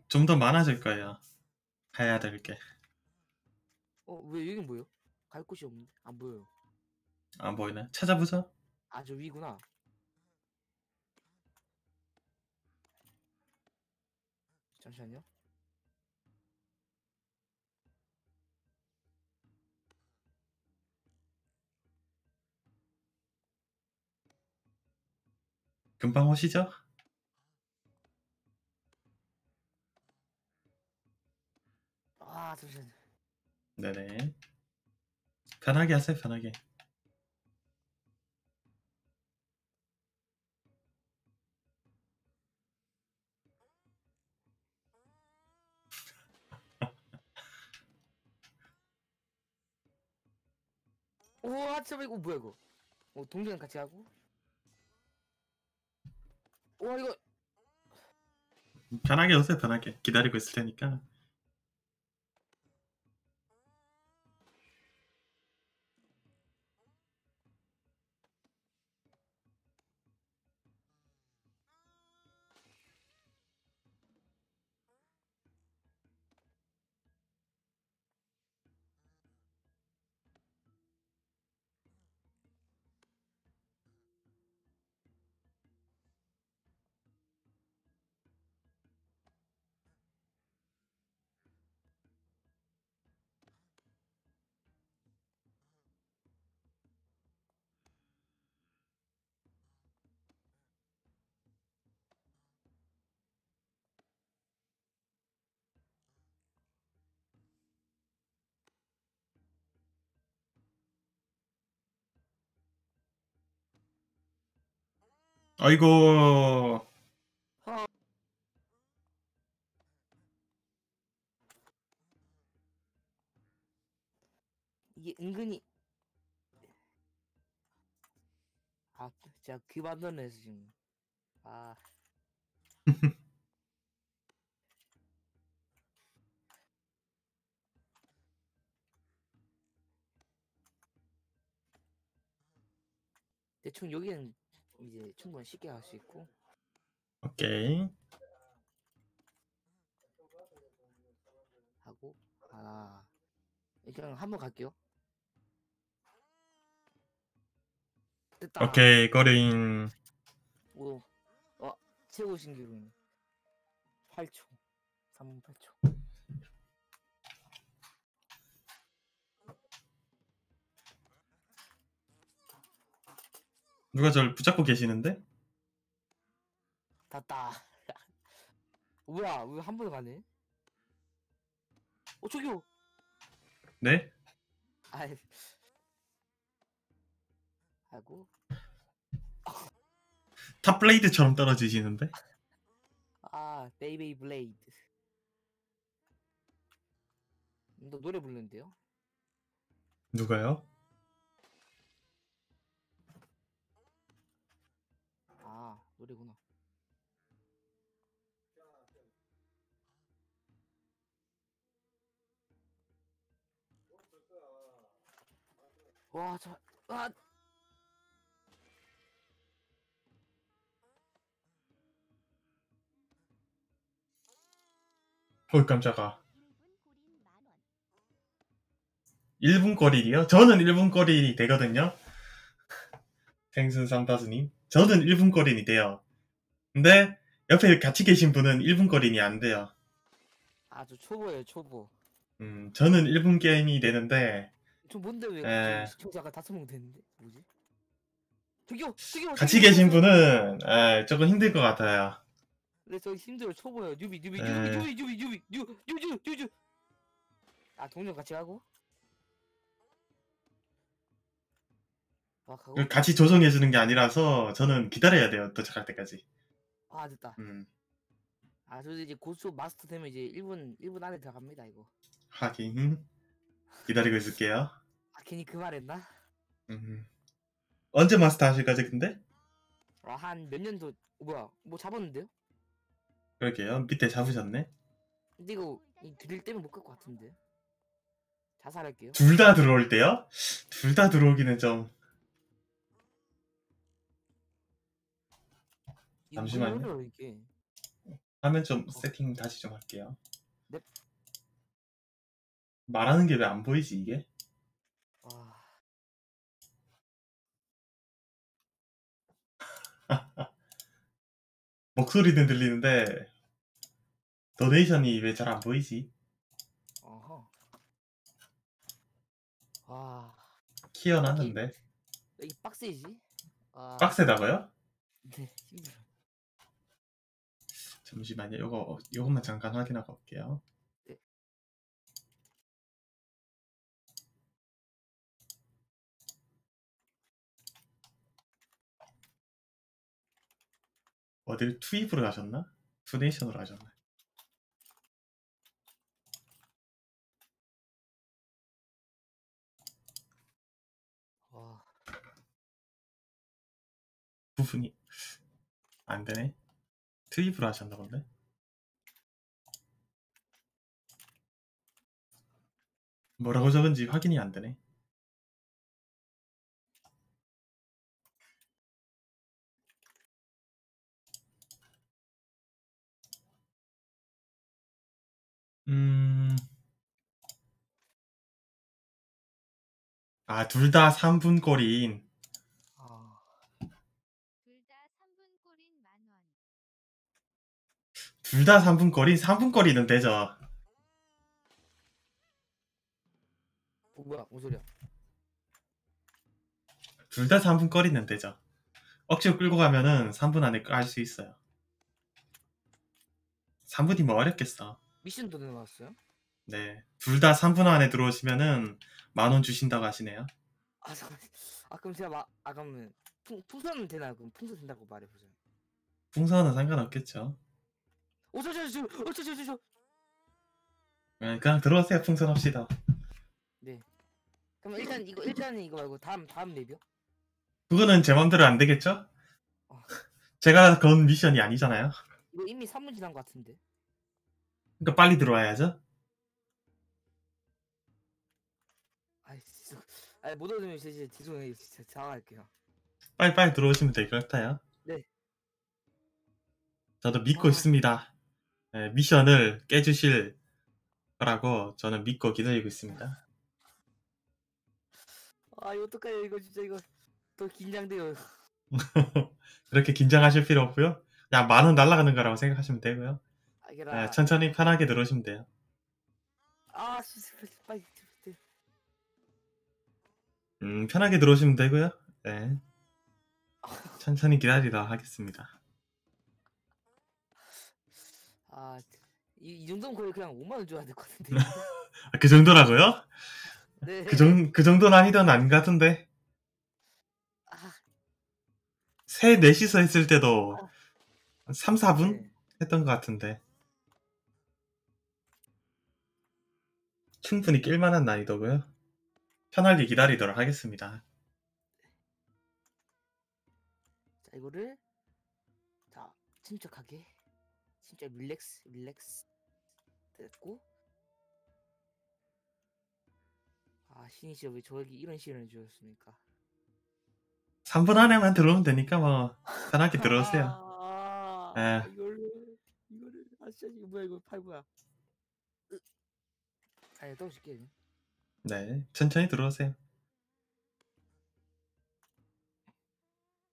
좀더 많아질 거예요. 해야 될 게. 어, 왜 여긴 뭐요? 갈 곳이 없는데? 안 보여요. 안 보이나? 찾아보죠. 아, 저 위구나. 잠시만요. 금방 오시죠? 아, 잠시만요. 네네. 편하게 하세요, 편하게. 우와, 잠깐 이거 뭐야 이거? 어, 동생이랑 같이 하고. 우와, 이거 편하게 오세요, 편하게. 기다리고 있을 테니까. 아이고, 이게 은근히 아, 진짜 그만둬내서 지금. 아. 대충 여기는 이제 충분히 쉽게 할 수 있고 오케이. 하고 하나 그냥 한번 갈게요. 됐다. 오케이 거린 오, 어, 최고 신기록은 8초. 3분 8초. 누가 저를 붙잡고 계시는데? 됐다. 뭐야, 왜 한 번에 가네? 어, 저기요. 네? 아이. 아이고. 탑블레이드처럼 떨어지시는데? 아, 베이베이 블레이드. 너 노래 부르는데요? 누가요? 아, 노래구나. 와, 저, 아, 어이 깜짝아 1분 거리이요? 저는 1분 거리이 되거든요. 생순 삼다스님. 저는 1분 거리이 돼요. 근데 옆에 같이 계신 분은 1분 거리이 안 돼요. 아주 초보예요, 초보. 음, 저는 1분 게임이 되는데 저 뭔데 왜 에. 갑자기 시청자가 다섯 명 됐는데? 뭐지? 저기요, 저기요. 같이 저기요, 계신. 분은 에, 조금 힘들 것 같아요. 네, 저 힘들어, 초보예요. newbie, newbie, 에. newbie, newbie, newbie, newbie, 뉴, 뉴, 뉴, 뉴, 뉴. 아, 동료 같이 가고? 아, 가고? 그 같이 조정해 주는 게 아니라서 저는 기다려야 돼요. 도착할 때까지. 아, 됐다. 음, 아, 저도 이제 고수 마스터 되면 이제 1분, 1분 안에 들어갑니다, 이거. 하긴 기다리고 있을게요. 아, 괜히 그 말 했나? 음. 언제 마스터 하실 거지 근데? 아, 한 몇 년도, 어, 뭐야, 뭐 잡았는데요? 그러게요. 밑에 잡으셨네. 근데 이거, 이 드릴 때문에 못 갈 것 같은데. 자살할게요. 둘 다 들어올 때요? 둘 다 들어오기는 좀 이거 잠시만요. 뭐예요, 이게? 화면 좀 세팅 다시 좀 할게요. 네. 말하는 게 왜 안 보이지 이게? 와, 목소리는 들리는데 도네이션이 왜 잘 안 보이지? 어허. 와, 키워놨는데 이게 빡세지? 아, 빡세다고요? 네, 힘들어. 잠시만요. 요거 요것만 잠깐 확인하고 올게요. 네. 어딜 투입으로 가셨나? 투네이션으로 가셨나? 와, 부분이 안 되네. 투입으로 하셨나 본데? 뭐라고 적은지 확인이 안 되네. 음. 아, 둘 다 3분 꼴인. 아, 둘 다 3분 꼴인 만원. 둘 다 3분 꼴인 3분 꼴이는 되죠. 어, 뭐야, 뭔 소리야? 둘 다 3분 꼴이는 되죠. 억지로 끌고 가면은 3분 안에 할 수 있어요. 3분이 뭐 어렵겠어. 미션도 내놨어요? 네. 둘 다 3분 안에 들어오시면은 만 원 주신다고 하시네요. 아, 잠깐. 아, 그럼 제가 막, 아, 그러면 풍, 풍선 되나요? 그럼 풍선 된다고 말해보세요. 풍선은 상관없겠죠. 저, 어, 저, 저, 저. 네, 그냥 들어오세요. 풍선 합시다. 네. 그럼 일단 이거, 일단은 이거 말고 다음, 다음 맵이요? 그거는 제 맘대로 안 되겠죠? 어. 제가 건 미션이 아니잖아요. 이거 이미 3분 지난 것 같은데. 그러니까 빨리 들어와야죠. 아이씨, 저- 아니, 못 얻으면 진짜 죄송해요. 진짜 사과할게요. 빨리 빨리 들어오시면 될 것 같아요. 네. 저도 믿고 아. 있습니다. 네, 미션을 깨주실 거라고 저는 믿고 기다리고 있습니다. 아 이거 어떡해요 이거 진짜 이거 더 긴장돼요. 그렇게 긴장하실 필요 없고요. 그냥 만 원 날아가는 거라고 생각하시면 되고요. 네, 천천히 편하게 들어오시면 돼요. 아 진짜. 빨리. 음, 편하게 들어오시면 되고요. 네. 천천히 기다리다 하겠습니다. 아, 이, 이 정도면 거의 그냥 5만 원 줘야 될 것 같은데. 아, 그 정도라고요? 네. 그, 정, 그 정도는 아니던 것 같은데. 아, 새 넷이서 했을 때도 한 3, 4분 네. 했던 것 같은데. 충분히 낄만한 난이도고요. 편하게 기다리도록 하겠습니다. 자 이거를 자 침착하게 진짜 릴렉스 릴렉스 됐고 아 신이시여 왜 저에게 이런 시련을 주셨습니까? 3분 안에만 들어오면 되니까 뭐 편하게 들어오세요. 아, 예. 이거를 이거를 아 진짜 이거 뭐야 이거 팔 뭐야? 으. 아니 떨어질게. 네, 천천히 들어오세요.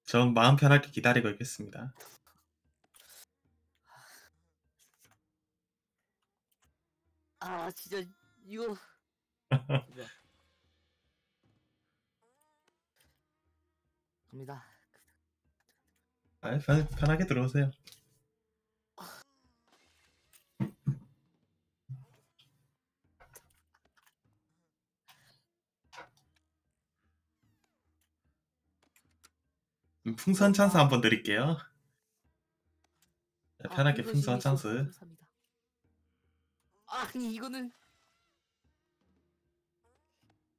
전 마음 편하게 기다리고 있겠습니다. 아 진짜 이거 뭐야? 갑니다. 아, 편, 편하게 들어오세요. 음, 풍선 찬스 한번 드릴게요. 네, 편하게 아, 풍선 찬스. 감사합니다. 아니 이거는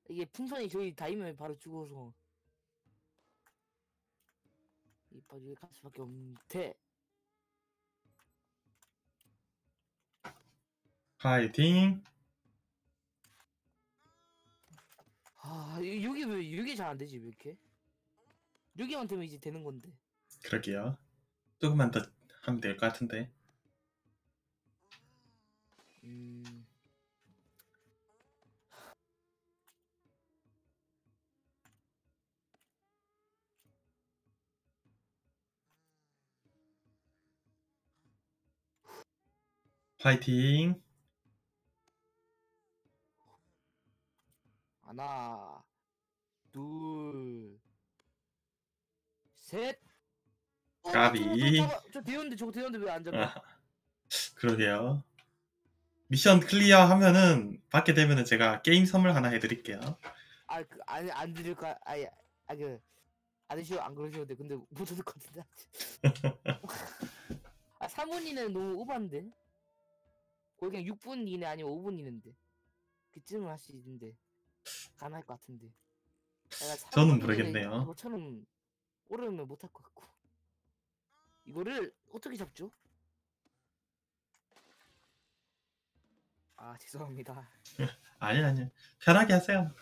이게 풍선이 저희 다이면 바로 죽어서 이빨이 갈 수밖에 없는데 파이팅. 아 이- 여기 왜 여기 잘안 되지 왜 이렇게 여기만 되면 이제 되는 건데 그러게요. 조금만 더 하면 될 것 같은데. 음 파이팅. 하나 둘셋 어, 까비. 저, 저, 저, 저 되었는데 저거 되었는데 왜 안 잡아 아, 그러게요. mission clear 하면은 받게 되면은 제가 게임 선물 하나 해드릴게요. 아, 그, 안, 안 드릴 거, 아니, 아, 그, 안 드시오, 안 그러셔도 돼. 근데 못 얻을 것 같은데. 아, 3분 이내는 너무 오반데? 거의 그냥 6분 이내 아니면 5분 이내인데. 그쯤은 할 수 있는데. 가능할 것 같은데. 내가 3분 저는 모르겠네요. 이거처럼 오르면 못할 것 같고. 이거를 어떻게 잡죠? 아, 죄송합니다. 아니 아니 편하게 하세요.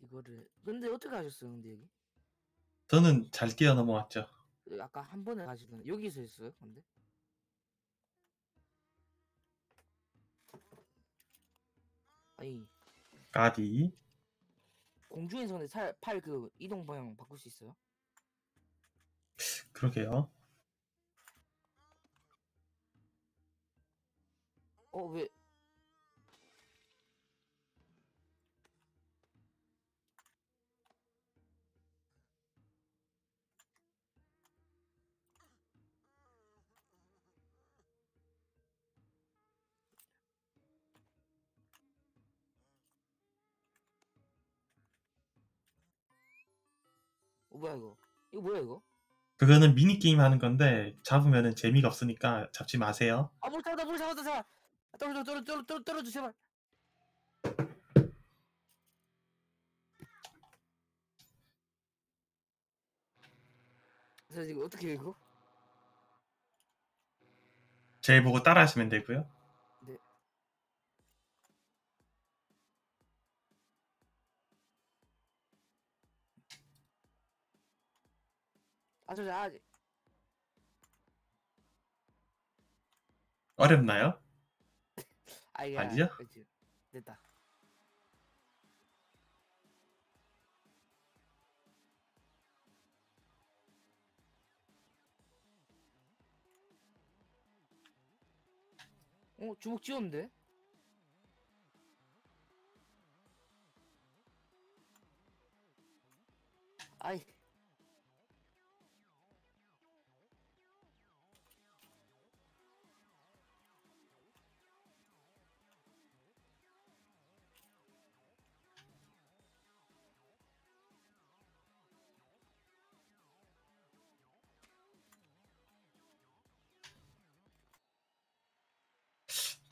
이거를. 근데 어떻게 하셨어요, 근데 여기? 저는 잘 뛰어 넘어왔죠. 아까 한 번에 가시던 여기서 했어요? 근데? 아니 까비. 공중에서 근데 살, 팔그 이동 방향 바꿀 수 있어요? 그러게요. 어 왜? 어 뭐야 이거? 이거 뭐야 이거? 그거는 미니 게임 하는 건데 잡으면은 재미가 없으니까 잡지 마세요. 아물 잡았다 물 잡았다 잡아 떨어져 떨어져 떨어져 떨어져 떨어져 제발 그래서 이거 어떻게 해, 이거? 제 보고 따라 하시면 되고요. 아저 저, 아 어렵나요? 아, 예, 아니죠? 그치. 됐다. 어, 주먹 쥐었는데? 아이.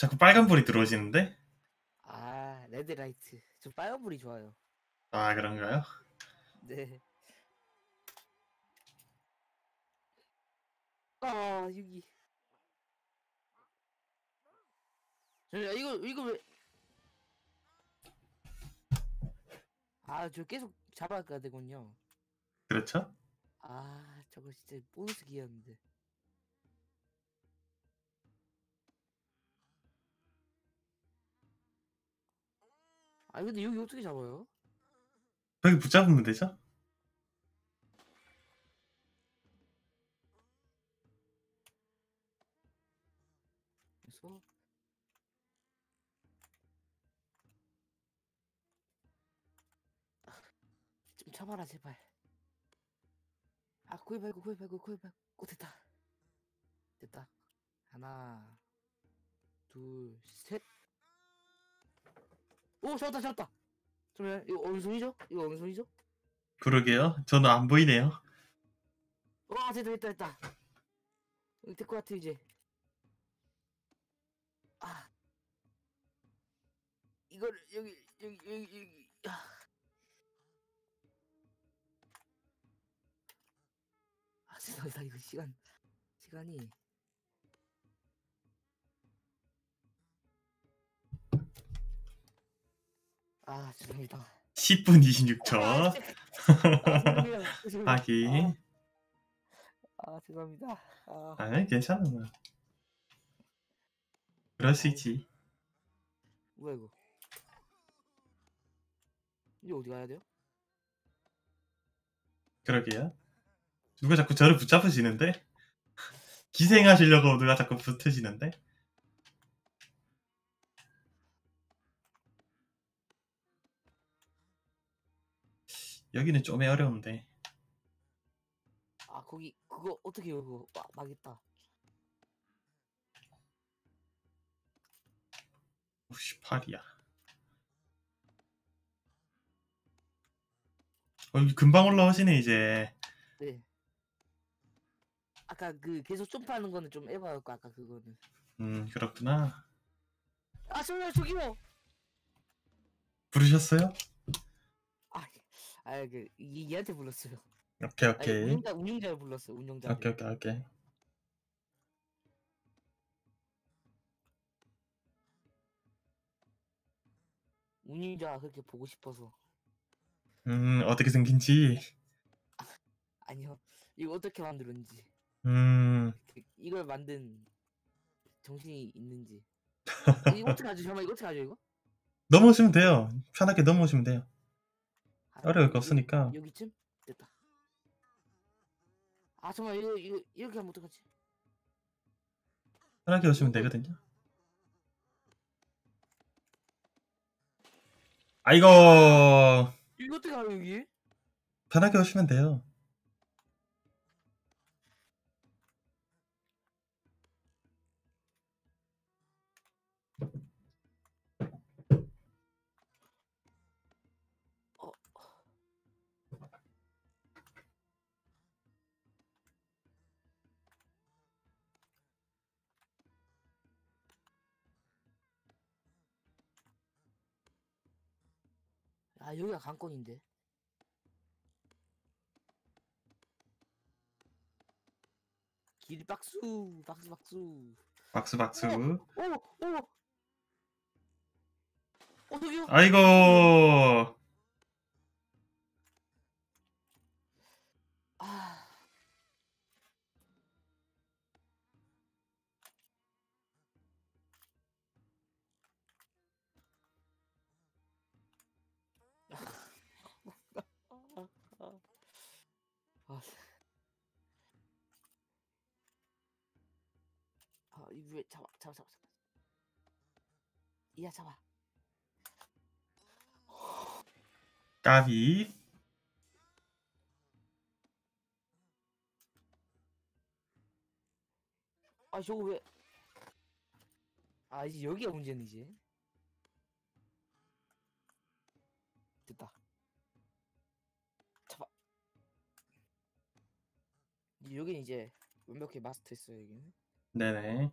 자꾸 빨간불이 들어오시는데? 아, 레드라이트. 저 빨간불이 좋아요. 아 그런가요? 네. 아, 여기. 야, 이거, 이거 왜. 아, 저 계속 잡아가야 되군요. 그렇죠? 아, 저거 진짜 보너스 기였는데. 아, 근데 여기 어떻게 잡아요? 여기 붙잡으면 되죠? 그래서? 아, 좀 참아라 제발. 아 고개 말고 고개 말고 고개 말고. 오, 됐다. 됐다. 하나 둘 셋 오 잡았다 잡았다 잠깐만 이거 어느 손이죠? 이거 어느 손이죠? 그러게요. 저는 안 보이네요. 와 됐다 됐다 됐다 여기 될것 같아 이제 아 이거를 여기 여기 여기 여기 아. 아 죄송합니다 이거 시간 시간이 아 죄송합니다 10분 26초. 아. 죄송해요. 하기. 아, 아 죄송합니다 아. 아 괜찮아. 뭐. 그럴 수 있지. 뭐야 이거? 이제 어디 가야 돼요? 그러게요. 누가 자꾸 저를 붙잡으시는데? 기생하시려고 누가 자꾸 붙으시는데? 여기는 좀 어려운데. 아 거기 그거 어떻게 해요 그거 막 막 있다 58이야. 어, 여기 금방 올라오시네, 이제. 네 아까 그 계속 점프하는 거는 좀 에바였고 아까 그거는 음, 그렇구나. 아 저기요 저기요 부르셨어요? 아 그 얘한테 불렀어요 오케이, 아니, 오케이. 운영자 운영자를 불렀어요 운영자 오케이, 오케이, 오케이. 운영자 그렇게 보고 싶어서 음, 어떻게 생긴지. 아니요 이거 어떻게 만들었는지 음, 그- 이걸 만든 정신이 있는지 이거 어떻게 하죠 잠깐만 이거 어떻게 하죠 이거 넘어오시면 돼요. 편하게 넘어오시면 돼요. 아, 어려울 거 없으니까. 여기쯤 됐다. 아 정말 이거 이거 이렇게 하면 어떡하지? 편하게 오시면 되거든요. 아이고, 이거 어떻게 하요 여기? 편하게 오시면 돼요. 아 여기가 관건인데. 길 박수 박수 박수. 박수, 박수. 오 오. 어 저기요. 아이고, 위에 잡아, 잡아, 잡아, 잡아. 이야 잡아. 까비. 아, 저거 왜? 아, 이제 여기가 문제는 이제. 됐다. 잡아. 여기는 이제 완벽히 마스터했어요 여기는. 네네.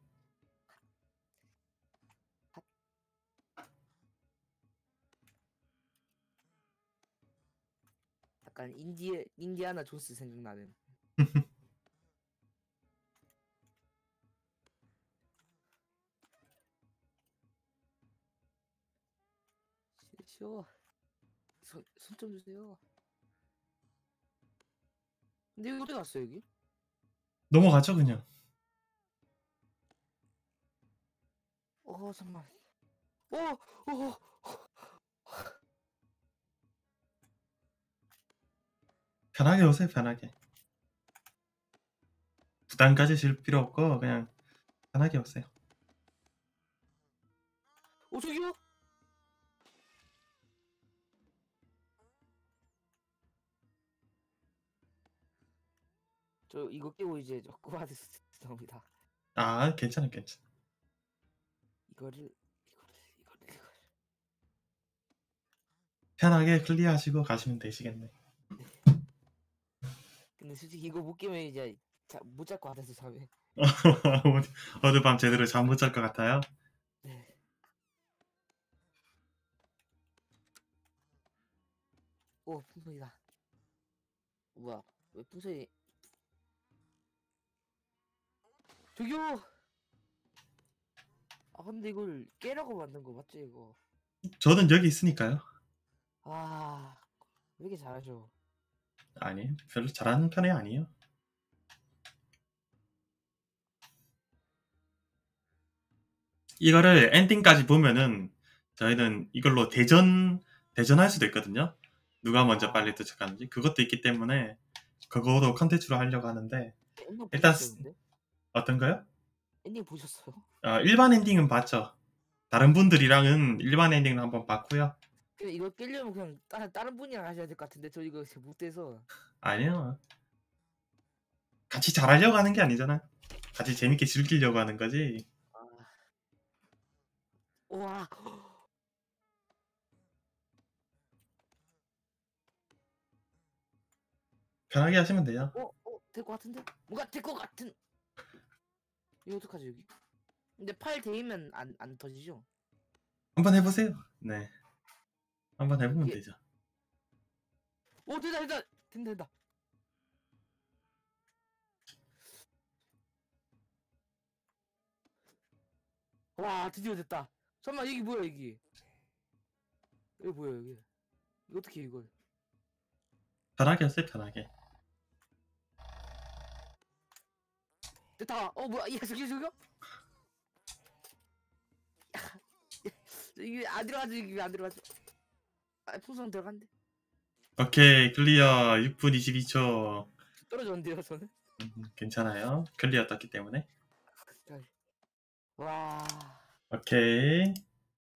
약간 인디 인디아나 존스 생각나는. 쉬워. 손손 좀 주세요. 근데 여기 어디 갔어 여기? 넘어가죠 그냥. 어 잠만. 어 어. 편하게 오세요 편하게. 부담 가지실 필요 없고 그냥 편하게 오세요. 어 저기요? 저 이거 깨고 이제 저 꾸바드 나옵니다. 아 괜찮아 괜찮아. 이거를 이거를 이거를 이거를 편하게 클리어하시고 가시면 되시겠네. 근데 솔직히 이거 못 깨면 이제 자, 못 잡고 하면서 잠에 어젯밤 제대로 잠 못 잘 것 같아요. 네. 오 풍선이다 뭐야 왜 풍선이 저기요 아 근데 이걸 깨라고 만든 거 맞죠 이거 저는 여기 있으니까요. 아 왜 이렇게 잘하죠 아니 별로 잘하는 편이 아니에요. 이거를 엔딩까지 보면은 저희는 이걸로 대전 대전할 수도 있거든요. 누가 먼저 빨리 도착하는지 그것도 있기 때문에 그거도 컨텐츠로 하려고 하는데 일단? 어떤가요? 엔딩 보셨어요? 어, 일반 엔딩은 봤죠. 다른 분들이랑은 일반 엔딩을 한번 봤고요. 근데 이거 깨려면 그냥 다른 다른 분이랑 하셔야 될 것 같은데 저 이거 잘 못돼서 아니요. 같이 잘하려고 하는 게 아니잖아. 같이 재밌게 즐기려고 하는 거지. 와 편하게 하시면 돼요. 어? 어? 될 것 같은데? 뭔가 될 것 같은 이거 어떡하지 여기? 근데 팔 대이면 안, 안 터지죠? 한번 해보세요. 네. 한번 해보면 예. 되죠. 오 된다 된다. 된다 된다. 와 드디어 됐다. 잠깐만 여기 뭐야 여기 여기 뭐야 여기 이거 어떻게 이걸? 편하게 하세요, 편하게. 됐다. 어 뭐야? 야 저기 저기요? 이게 안 들어가죠 이게 안 들어가죠 아 풍선 들어간대 오케이, 클리어 6분 22초. 떨어졌는데요 저는 음, 괜찮아요. 클리어 떴기 때문에. 와 오케이.